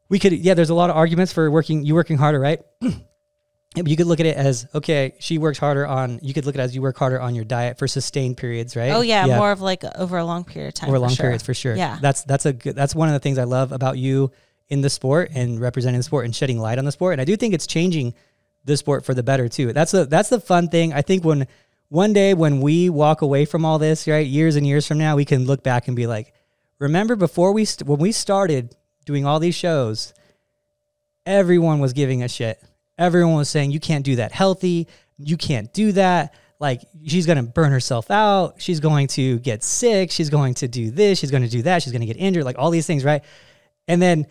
we could, yeah, there's a lot of arguments for working, you working harder, right? [clears throat] you could look at it as okay she works harder on you could look at it as you work harder on your diet for sustained periods right oh yeah, yeah. more of like over a long period of time over long sure. periods for sure yeah that's that's a good that's one of the things i love about you in the sport and representing the sport and shedding light on the sport and i do think it's changing the sport for the better too. That's the that's the fun thing. I think when one day when we walk away from all this, right, years and years from now, we can look back and be like, remember before we st- when we started doing all these shows, everyone was giving a shit. Everyone was saying you can't do that healthy. You can't do that. Like she's going to burn herself out. She's going to get sick. She's going to do this. She's going to do that. She's going to get injured. Like all these things, right? And then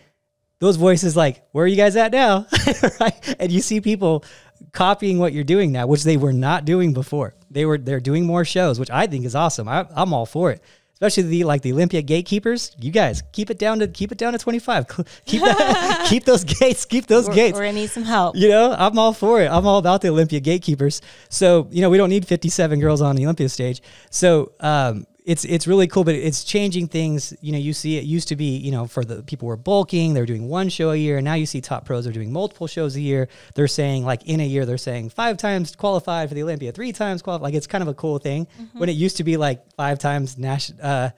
those voices like, where are you guys at now? [laughs] right? And you see people copying what you're doing now, which they were not doing before. They were they're doing more shows, which I think is awesome. I, I'm all for it. Especially the like the Olympia gatekeepers, you guys keep it down to keep it down to 25. [laughs] Keep that, [laughs] keep those gates, keep those we're, gates. We're gonna need some help. You know, I'm all for it. I'm all about the Olympia gatekeepers. So you know, we don't need 57 girls on the Olympia stage. So um, it's it's really cool, but it's changing things. You know, you see it used to be, you know, for the people were bulking, they're doing one show a year, and now you see top pros are doing multiple shows a year. They're saying like in a year, they're saying five times qualified for the Olympia, three times qualified. Like it's kind of a cool thing. Mm-hmm. When it used to be like five times national. Uh,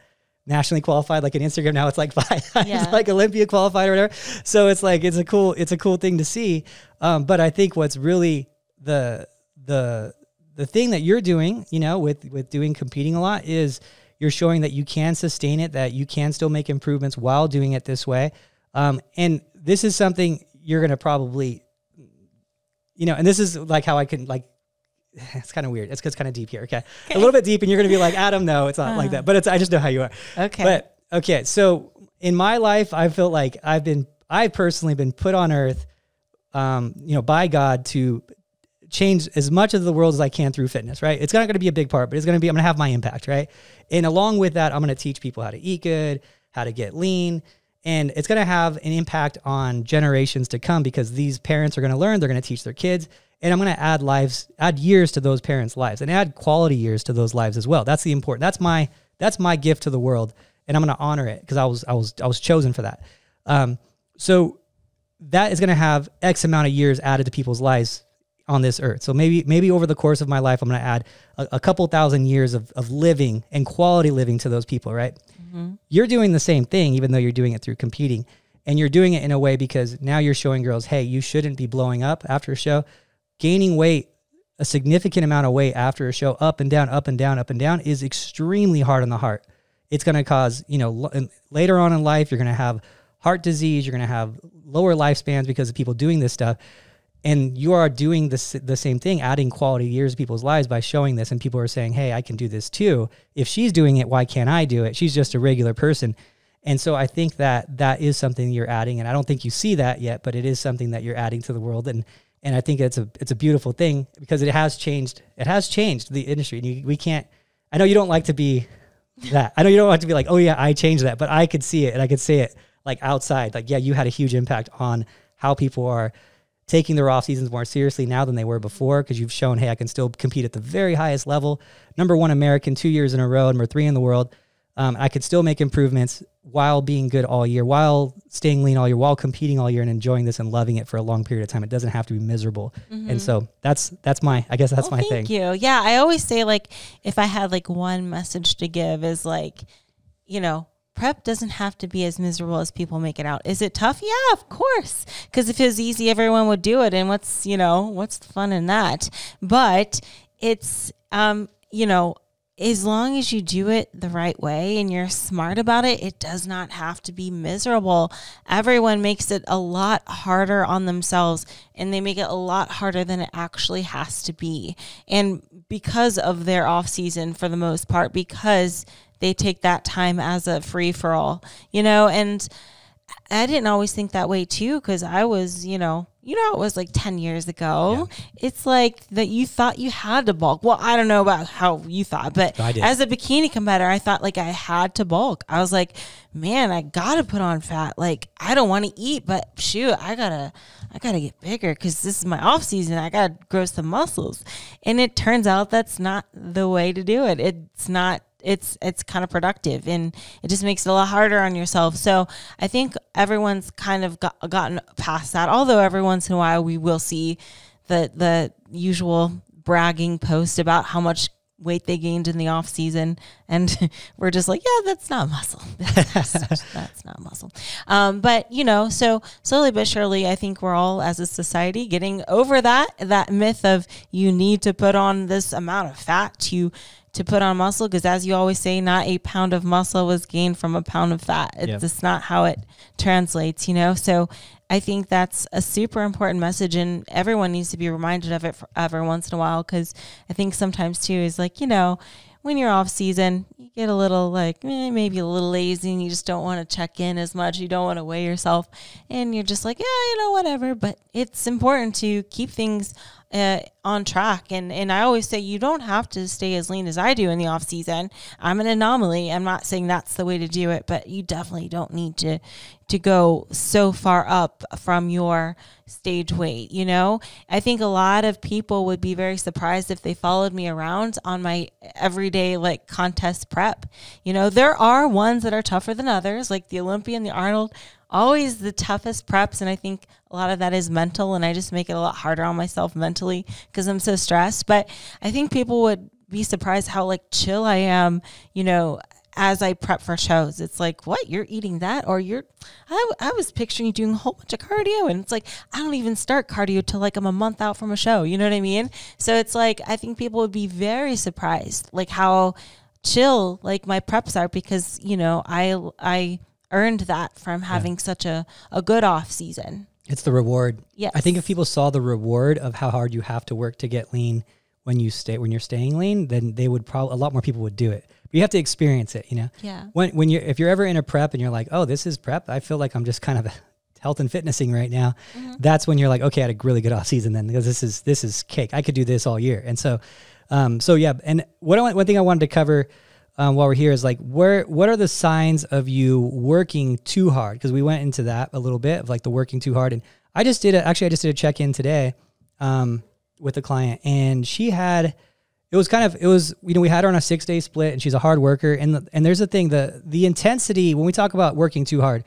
nationally qualified like an Instagram now it's like [laughs] five times yeah. like Olympia qualified or whatever. So it's like it's a cool it's a cool thing to see. Um, but I think what's really the the the thing that you're doing, you know, with with doing competing a lot is you're showing that you can sustain it, that you can still make improvements while doing it this way. Um, and this is something you're going to probably, you know, and this is like how I can like. [laughs] It's kind of weird. It's, it's kind of deep here. Okay? okay? a little bit deep, and you're going to be like, Adam, no, it's not uh, like that. But it's I just know how you are. Okay. But okay, so in my life, I felt like I've been, I've personally been put on Earth, um, you know, by God to change as much of the world as I can through fitness, right? It's not going to be a big part, but it's going to be, I'm going to have my impact, right? And along with that, I'm going to teach people how to eat good, how to get lean. And it's going to have an impact on generations to come because these parents are going to learn, they're going to teach their kids. And I'm going to add lives, add years to those parents' lives and add quality years to those lives as well. That's the important, that's my, that's my gift to the world. And I'm going to honor it because I was, I was, I was chosen for that. Um, so that is going to have X amount of years added to people's lives on this earth. So maybe maybe over the course of my life, I'm going to add a, a, couple thousand years of, of living and quality living to those people, right? Mm-hmm. You're doing the same thing, even though you're doing it through competing. And you're doing it in a way because now you're showing girls, hey, you shouldn't be blowing up after a show. Gaining weight, a significant amount of weight after a show, up and down, up and down, up and down, is extremely hard on the heart. It's going to cause, you know, later on in life, you're going to have heart disease, you're going to have lower lifespans because of people doing this stuff. And you are doing this, the same thing, adding quality years to people's lives by showing this. And people are saying, hey, I can do this too. If she's doing it, why can't I do it? She's just a regular person. And so I think that that is something you're adding. And I don't think you see that yet, but it is something that you're adding to the world. And and I think it's a it's a beautiful thing because it has changed. It has changed the industry. And you, we can't. I know you don't like to be that. I know you don't want to be like, oh yeah, I changed that, but I could see it and I could say it like outside. Like, yeah, you had a huge impact on how people are taking their off seasons more seriously now than they were before because you've shown, hey, I can still compete at the very highest level. Number one American two years in a row, number three in the world. Um, I could still make improvements while being good all year, while staying lean all year, while competing all year and enjoying this and loving it for a long period of time. It doesn't have to be miserable. Mm-hmm. And so that's that's my I guess that's my thank thing. Thank you. Yeah, I always say like if I had like one message to give is like, you know, prep doesn't have to be as miserable as people make it out. Is it tough? Yeah, of course. Because if it was easy, everyone would do it. And what's, you know, what's the fun in that? But it's, um, you know, as long as you do it the right way and you're smart about it, it does not have to be miserable. Everyone makes it a lot harder on themselves and they make it a lot harder than it actually has to be. And because of their off season for the most part, because they take that time as a free for all, you know, and I didn't always think that way too because I was, you know, you know, it was like 10 years ago. Yeah. It's like that you thought you had to bulk. Well, I don't know about how you thought, but as a bikini competitor, I thought like I had to bulk. I was like, man, I got to put on fat. Like, I don't want to eat, but shoot, I got to. I gotta get bigger because this is my off season. I gotta grow some muscles, and it turns out that's not the way to do it. It's not it's it's kind of productive and it just makes it a lot harder on yourself. So I think everyone's kind of got, gotten past that. Although every once in a while we will see the the usual bragging post about how much weight they gained in the off season and [laughs] we're just like yeah that's not muscle [laughs] that's, that's not muscle um, but you know so slowly but surely i think we're all as a society getting over that that myth of you need to put on this amount of fat to to put on muscle because as you always say not a pound of muscle was gained from a pound of fat it's yep. just not how it translates you know so i think that's a super important message and everyone needs to be reminded of it every once in a while because i think sometimes too is like you know when you're off season you get a little like eh, maybe a little lazy and you just don't want to check in as much you don't want to weigh yourself and you're just like yeah you know whatever but it's important to keep things uh, on track. And and I always say you don't have to stay as lean as I do in the off season. I'm an anomaly. I'm not saying that's the way to do it, but you definitely don't need to to go so far up from your stage weight, you know? I think a lot of people would be very surprised if they followed me around on my everyday like contest prep. You know, there are ones that are tougher than others, like the Olympia, the Arnold always the toughest preps and i think a lot of that is mental and i just make it a lot harder on myself mentally because i'm so stressed. But i think people would be surprised how like chill i am you know as i prep for shows. It's like what? You're eating that? Or you're I, I was picturing you doing a whole bunch of cardio and it's like i don't even start cardio till like i'm a month out from a show you know what i mean? So it's like i think people would be very surprised like how chill like my preps are because you know i i earned that from having yeah. such a, a good off season. It's the reward. Yeah. I think if people saw the reward of how hard you have to work to get lean when you stay when you're staying lean, then they would probably a lot more people would do it. But you have to experience it, you know. Yeah. When when you're if you're ever in a prep and you're like, oh, this is prep, I feel like I'm just kind of [laughs] health and fitnessing right now. Mm-hmm. That's when you're like, okay, I had a really good off season then because this is this is cake. I could do this all year. And so, um, so yeah. And what I, want, one thing I wanted to cover um, while we're here is like where what are the signs of you working too hard because we went into that a little bit of like the working too hard and i just did a, actually i just did a check-in today um, with a client and she had it was kind of it was you know we had her on a six day split and she's a hard worker and the, and there's a thing the the intensity when we talk about working too hard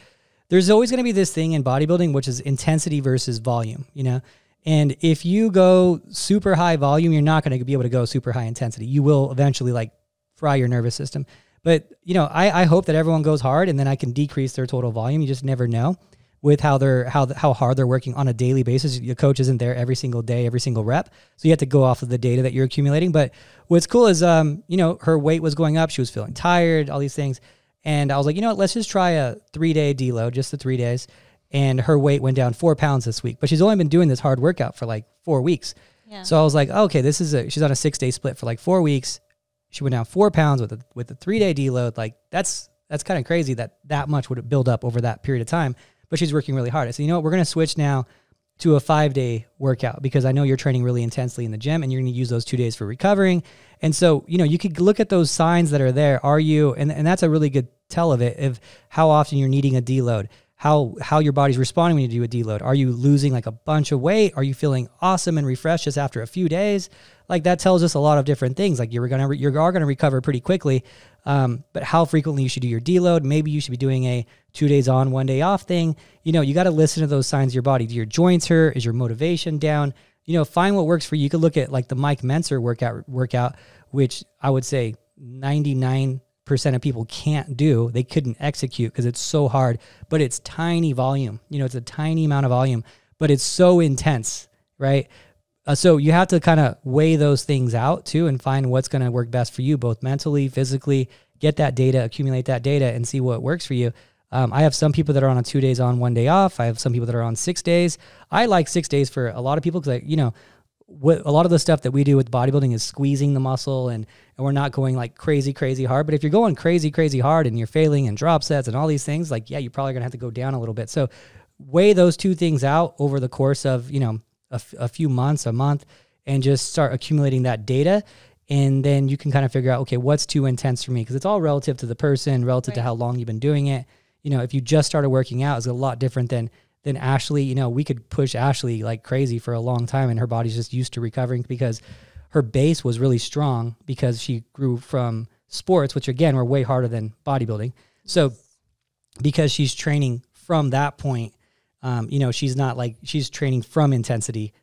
there's always going to be this thing in bodybuilding, which is intensity versus volume, you know? And if you go super high volume, you're not going to be able to go super high intensity. You will eventually like fry your nervous system. But, you know, I, I hope that everyone goes hard and then I can decrease their total volume. You just never know with how they're how how hard they're working on a daily basis. Your coach isn't there every single day, every single rep, so you have to go off of the data that you're accumulating. But what's cool is, um, you know, her weight was going up, she was feeling tired, all these things, and I was like, you know what, let's just try a three day deload, just the three days, and her weight went down four pounds this week. But she's only been doing this hard workout for like four weeks. Yeah. So I was like, okay, this is a she's on a six day split for like four weeks. She went down four pounds with a with a three day deload. Like that's that's kind of crazy that that much would build up over that period of time but she's working really hard. I said, you know what, we're going to switch now to a five day workout because I know you're training really intensely in the gym and you're going to use those two days for recovering. And so, you know, you could look at those signs that are there. Are you, and, and that's a really good tell of it, of how often you're needing a deload, how, how your body's responding when you do a deload. Are you losing like a bunch of weight? Are you feeling awesome and refreshed just after a few days? Like that tells us a lot of different things. Like you're going to, you are to recover pretty quickly. Um, but how frequently you should do your deload. Maybe you should be doing a two days on, one day off thing. You know, you got to listen to those signs of your body. Do your joints hurt? Is your motivation down? You know, find what works for you. You could look at like the Mike Mentzer workout workout, which I would say 99% of people can't do. They couldn't execute because it's so hard, but it's tiny volume. You know, it's a tiny amount of volume, but it's so intense, right? Uh, so you have to kind of weigh those things out too and find what's going to work best for you, both mentally, physically. Get that data, accumulate that data, and see what works for you. Um, I have some people that are on a two days on, one day off. I have some people that are on six days. I like six days for a lot of people because, you know, what a lot of the stuff that we do with bodybuilding is squeezing the muscle and, and we're not going like crazy, crazy hard. But if you're going crazy, crazy hard and you're failing in drop sets and all these things, like, yeah, you're probably going to have to go down a little bit. So weigh those two things out over the course of, you know, a, f- a few months, a month, and just start accumulating that data and then you can kind of figure out okay what's too intense for me because it's all relative to the person relative right. to how long you've been doing it you know, if you just started working out, it's a lot different than than Ashley. You know, we could push Ashley like crazy for a long time, and her body's just used to recovering because her base was really strong because she grew from sports, which again were way harder than bodybuilding. So because she's training from that point, um, you know, she's not like she's training from intensity.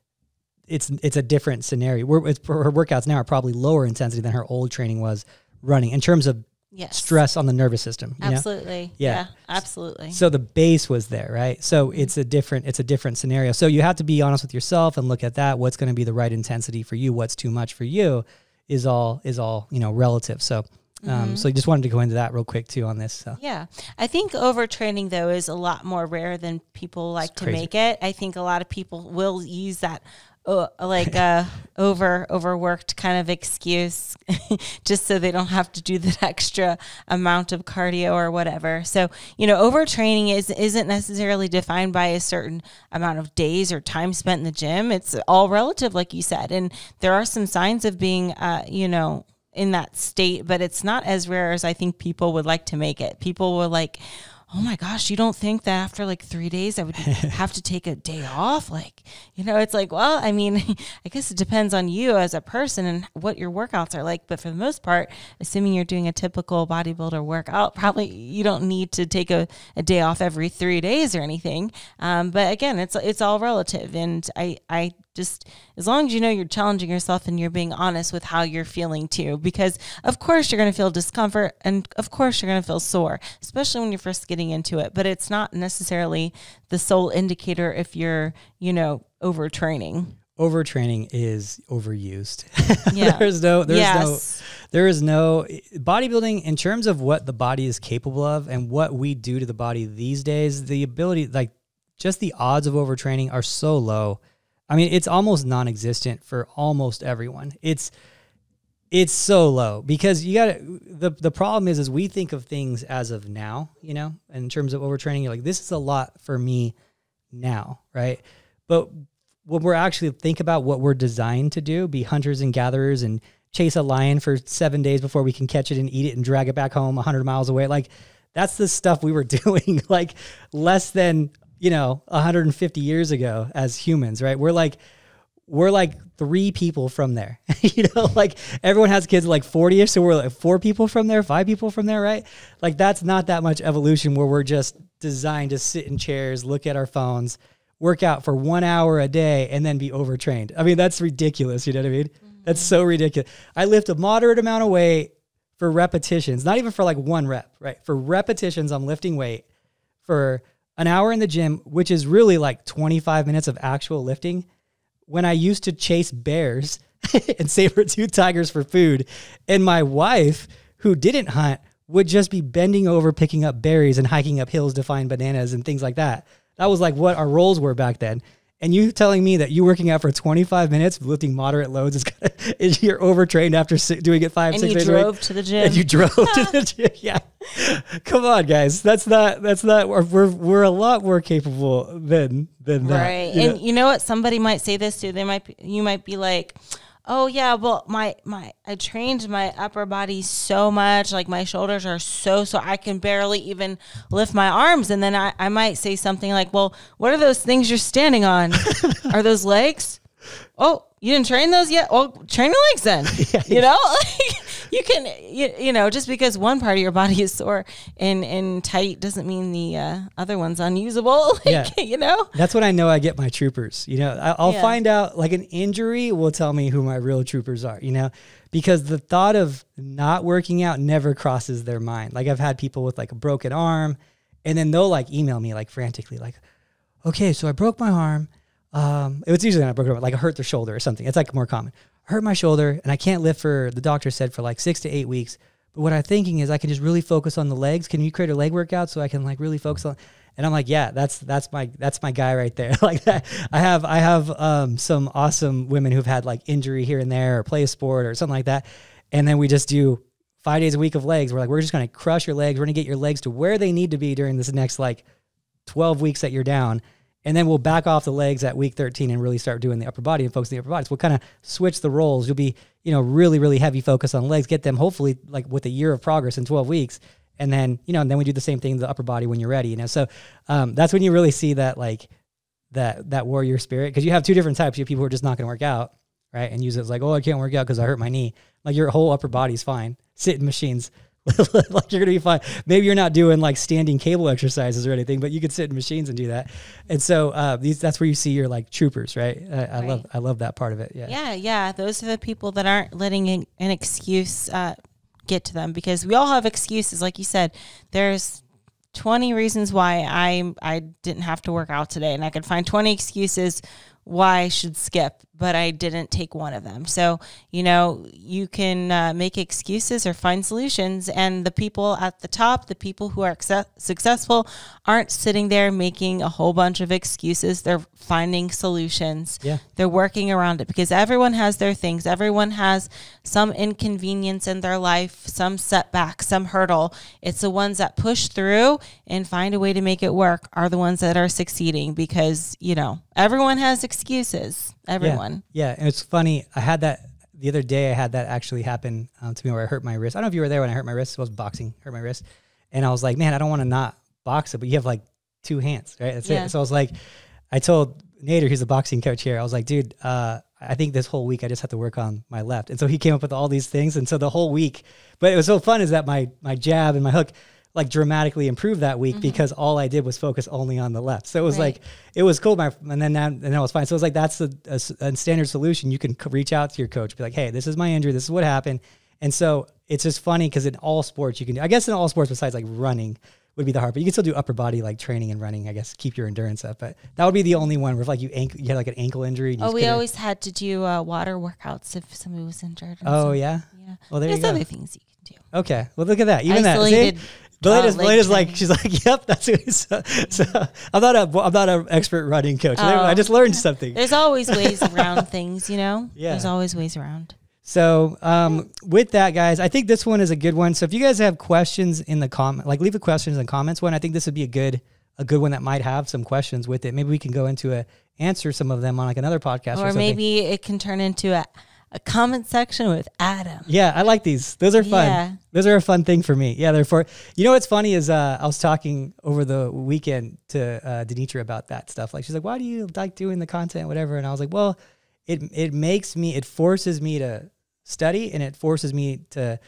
It's it's a different scenario. Her workouts now are probably lower intensity than her old training was running in terms of yes. stress on the nervous system. absolutely. Yeah. yeah. absolutely. So the base was there, right? So mm-hmm. it's a different it's a different scenario. So you have to be honest with yourself and look at that. What's going to be the right intensity for you? What's too much for you? Is all is all you know relative. So. Um, mm-hmm. So I just wanted to go into that real quick too on this. So. Yeah, I think overtraining though is a lot more rare than people like to make it. I think a lot of people will use that uh, like a over overworked kind of excuse [laughs] just so they don't have to do that extra amount of cardio or whatever. So, you know, overtraining is isn't necessarily defined by a certain amount of days or time spent in the gym. It's all relative like you said. And there are some signs of being uh, you know, in that state, but it's not as rare as I think people would like to make it. People will like oh my gosh, you don't think that after like three days I would [laughs] have to take a day off? Like, you know, it's like, well, I mean, [laughs] I guess it depends on you as a person and what your workouts are like. But for the most part, assuming you're doing a typical bodybuilder workout, probably you don't need to take a, a day off every three days or anything. Um, but again, it's it's all relative, and I I just as long as you know you're challenging yourself and you're being honest with how you're feeling too because of course you're going to feel discomfort and of course you're going to feel sore especially when you're first getting into it but it's not necessarily the sole indicator if you're you know overtraining. Overtraining is overused. [laughs] Yeah. There's no there's yes. no there is no bodybuilding in terms of what the body is capable of and what we do to the body these days the ability like just the odds of overtraining are so low I mean, it's almost non-existent for almost everyone. It's it's so low because you got the the problem is is we think of things as of now, you know, in terms of overtraining. You're like, this is a lot for me now, right? But when we're actually think about what we're designed to do, be hunters and gatherers and chase a lion for seven days before we can catch it and eat it and drag it back home 100 miles away. Like that's the stuff we were [laughs] doing like less than you know 150 years ago as humans right we're like we're like three people from there. [laughs] you know, [laughs] like everyone has kids like 40 ish. So we're like four people from there, five people from there, right? Like that's not that much evolution where we're just designed to sit in chairs, look at our phones, work out for one hour a day, and then be overtrained. I mean, that's ridiculous. You know what I mean? Mm-hmm. That's so ridiculous. I lift a moderate amount of weight for repetitions, not even for like one rep, right? For repetitions, I'm lifting weight for an hour in the gym, which is really like 25 minutes of actual lifting when I used to chase bears [laughs] and saber-tooth tigers for food. And my wife, who didn't hunt, would just be bending over, picking up berries and hiking up hills to find bananas and things like that. That was like what our roles were back then. And you telling me that you working out for 25 minutes, lifting moderate loads, is, gonna, [laughs] is you're overtrained after doing it five, and six you days drove to the gym. And you drove to [laughs] the gym. [laughs] Yeah, come on, guys. That's not. That's not. We're we're a lot more capable than than that. Right. You and know? you know what? Somebody might say this too. They might. Be, you might be like oh yeah well my my i trained my upper body so much like my shoulders are so so i can barely even lift my arms. And then i, I might say something like well what are those things you're standing on? [laughs] Are those legs? Oh you didn't train those yet? Well train your legs then [laughs] yeah, you know [laughs] you can you, you know just because one part of your body is sore and and tight doesn't mean the uh, other one's unusable [laughs] like, yeah. you know that's when i know i get my troopers you know I, will yeah. find out like an injury will tell me who my real troopers are you know because the thought of not working out never crosses their mind like i've had people with like a broken arm and then they'll like email me like frantically like okay so i broke my arm um, it was usually not broken arm, like I hurt their shoulder or something. It's like more common hurt my shoulder and I can't lift for the doctor said for like six to eight weeks. But what I'm thinking is I can just really focus on the legs. Can you create a leg workout so I can like really focus on? And I'm like, yeah, that's that's my that's my guy right there. [laughs] like that. I have I have um, some awesome women who've had like injury here and there or play a sport or something like that, and then we just do five days a week of legs. We're like, we're just gonna crush your legs. We're gonna get your legs to where they need to be during this next like 12 weeks that you're down and then we'll back off the legs at week 13 and really start doing the upper body and focus on the upper body. So we'll kind of switch the roles. You'll be, you know, really, really heavy focus on legs, get them hopefully like with a year of progress in 12 weeks. And then, you know, and then we do the same thing the upper body when you're ready, you know. So um, that's when you really see that like that that warrior spirit. Because you have two different types. You have people who are just not gonna work out, right? And use it as like, oh, I can't work out because I hurt my knee. Like your whole upper body's fine. Sit in machines. [laughs] like you're gonna be fine. Maybe you're not doing like standing cable exercises or anything, but you could sit in machines and do that. And so uh, these that's where you see your like troopers, right? I, I right. love I love that part of it. Yeah, yeah, yeah. Those are the people that aren't letting an, an excuse uh, get to them because we all have excuses. Like you said, there's 20 reasons why I I didn't have to work out today, and I could find 20 excuses why I should skip, but I didn't take one of them. So, you know, you can uh, make excuses or find solutions. And the people at the top, the people who are successful, aren't sitting there making a whole bunch of excuses. They're finding solutions. Yeah. They're working around it because everyone has their things. Everyone has some inconvenience in their life, some setback, some hurdle. It's the ones that push through and find a way to make it work are the ones that are succeeding because, you know, everyone has excuses. Everyone. Yeah. yeah. And it's funny. I had that the other day. I had that actually happen um, to me where I hurt my wrist. I don't know if you were there when I hurt my wrist. It was boxing, hurt my wrist. And I was like, man, I don't want to not box it, but you have like two hands, right? That's yeah. it. So I was like, I told Nader, he's a boxing coach here. I was like, dude, uh, I think this whole week I just have to work on my left. And so he came up with all these things. And so the whole week, but it was so fun is that my my jab and my hook like dramatically improved that week mm-hmm. because all I did was focus only on the left. So it was right. like it was cool. My and then that, and that was fine. So it was like that's a, a, a standard solution. You can reach out to your coach, be like, hey, this is my injury. This is what happened. And so it's just funny because in all sports you can. I guess in all sports besides like running would be the hard, but you can still do upper body like training and running. I guess keep your endurance up. But that would be the only one where if like you ankle, you had like an ankle injury. Oh, we always had to do uh, water workouts if somebody was injured. Oh yeah. Yeah. Well, there There's you go. other things you can do. Okay. Well, look at that. Even Isolated that. See? Belated, uh, like she's like, [laughs] yep, that's what so, so I'm not a I'm not an expert running coach. Oh. I just learned [laughs] something. There's always [laughs] ways around things, you know. Yeah. There's always ways around. So um, with that, guys, I think this one is a good one. So if you guys have questions in the comment, like leave the questions in the comments one. I think this would be a good a good one that might have some questions with it. Maybe we can go into a answer some of them on like another podcast, or, or maybe it can turn into a a comment section with Adam. Yeah, I like these. Those are fun. Yeah. Those are a fun thing for me. Yeah, they're for you know what's funny is uh, I was talking over the weekend to uh, Denitra about that stuff. Like she's like, "Why do you like doing the content, whatever?" And I was like, "Well, it it makes me it forces me to study and it forces me to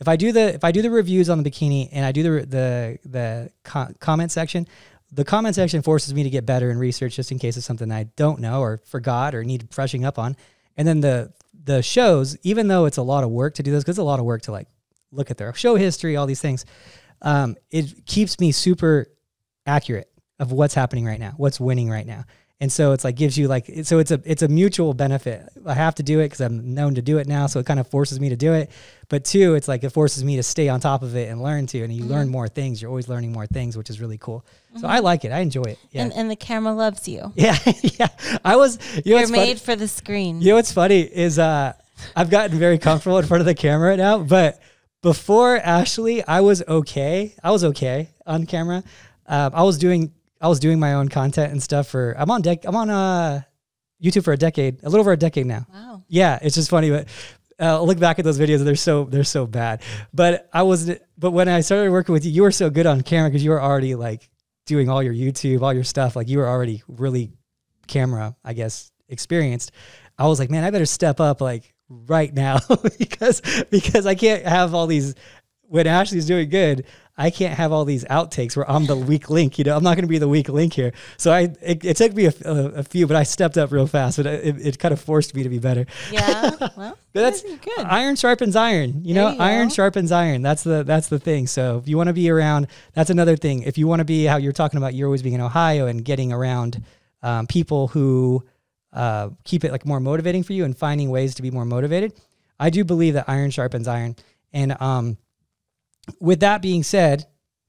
if I do the if I do the reviews on the bikini and I do the the the co- comment section, the comment section forces me to get better in research just in case it's something I don't know or forgot or need brushing up on. And then the the shows, even though it's a lot of work to do this, because it's a lot of work to like look at their show history, all these things, um, it keeps me super accurate of what's happening right now, what's winning right now. And so it's like gives you like so it's a it's a mutual benefit. I have to do it because I'm known to do it now, so it kind of forces me to do it. But two, it's like it forces me to stay on top of it and learn to, and you mm-hmm. learn more things. You're always learning more things, which is really cool. Mm-hmm. So I like it. I enjoy it. Yeah. And, and the camera loves you. [laughs] Yeah, [laughs] yeah. I was. You know, You're made funny? for the screen. You know what's funny is uh, I've gotten very comfortable in front of the camera now, but before Ashley, I was okay. I was okay on camera. Um, I was doing I was doing my own content and stuff for I'm on deck I'm on uh YouTube for a decade, a little over a decade now. Wow. Yeah, it's just funny, but uh, look back at those videos; they're so they're so bad. But I was, but when I started working with you, you were so good on camera because you were already like doing all your YouTube, all your stuff. Like you were already really camera, I guess, experienced. I was like, man, I better step up like right now [laughs] because because I can't have all these when Ashley's doing good. I can't have all these outtakes where I'm the weak link. You know, I'm not going to be the weak link here. So I, it, it took me a, a, a, few, but I stepped up real fast. But it, it kind of forced me to be better. Yeah, [laughs] well, that's good. Iron sharpens iron. You know, you iron sharpens iron. That's the that's the thing. So if you want to be around, that's another thing. If you want to be how you're talking about, you're always being in Ohio and getting around um, people who uh, keep it like more motivating for you and finding ways to be more motivated. I do believe that iron sharpens iron, and um, with that being said,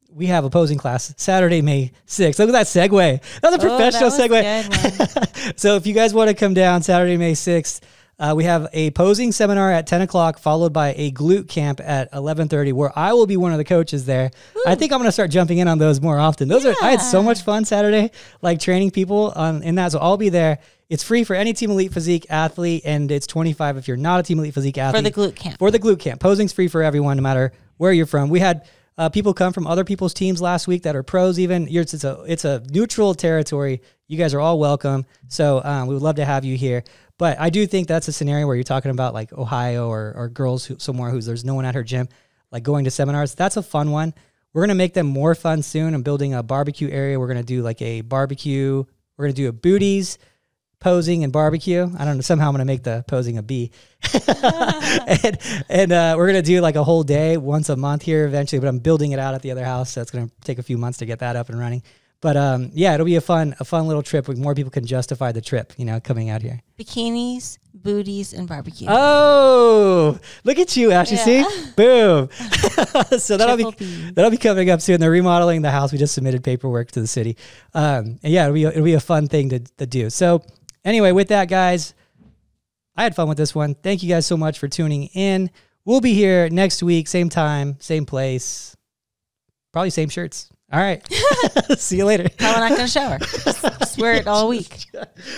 we have opposing class Saturday, May 6th. Look at that segue. That's a professional oh, segue. [laughs] so if you guys want to come down Saturday, May 6th, uh, we have a posing seminar at 10 o'clock, followed by a glute camp at 11:30, where I will be one of the coaches there. Ooh. I think I'm going to start jumping in on those more often. Those yeah. are I had so much fun Saturday, like training people on in that. So I'll be there. It's free for any Team Elite Physique athlete, and it's 25 if you're not a Team Elite Physique athlete. For the glute camp. For the glute camp. Posing's free for everyone, no matter where you're from. We had uh, people come from other people's teams last week that are pros. Even it's a it's a neutral territory. You guys are all welcome. So um, we would love to have you here. But I do think that's a scenario where you're talking about like Ohio or or girls who, somewhere who's there's no one at her gym, like going to seminars. That's a fun one. We're gonna make them more fun soon. I'm building a barbecue area. We're gonna do like a barbecue. We're gonna do a booties posing and barbecue. I don't know. Somehow I'm going to make the posing a B. [laughs] and and uh, we're going to do like a whole day once a month here eventually, but I'm building it out at the other house. So it's going to take a few months to get that up and running. But um, yeah, it'll be a fun, a fun little trip where more people can justify the trip, you know, coming out here. Bikinis, booties, and barbecue. Oh, look at you, Ashley! Yeah. See, [laughs] boom. [laughs] so that'll Triple be B. that'll be coming up soon. They're remodeling the house. We just submitted paperwork to the city, um, and yeah, it'll be it'll be a fun thing to, to do. So Anyway, with that, guys, I had fun with this one. Thank you guys so much for tuning in. We'll be here next week, same time, same place, probably same shirts. All right. [laughs] [laughs] See you later. Probably not going to shower. [laughs] Just wear it all week.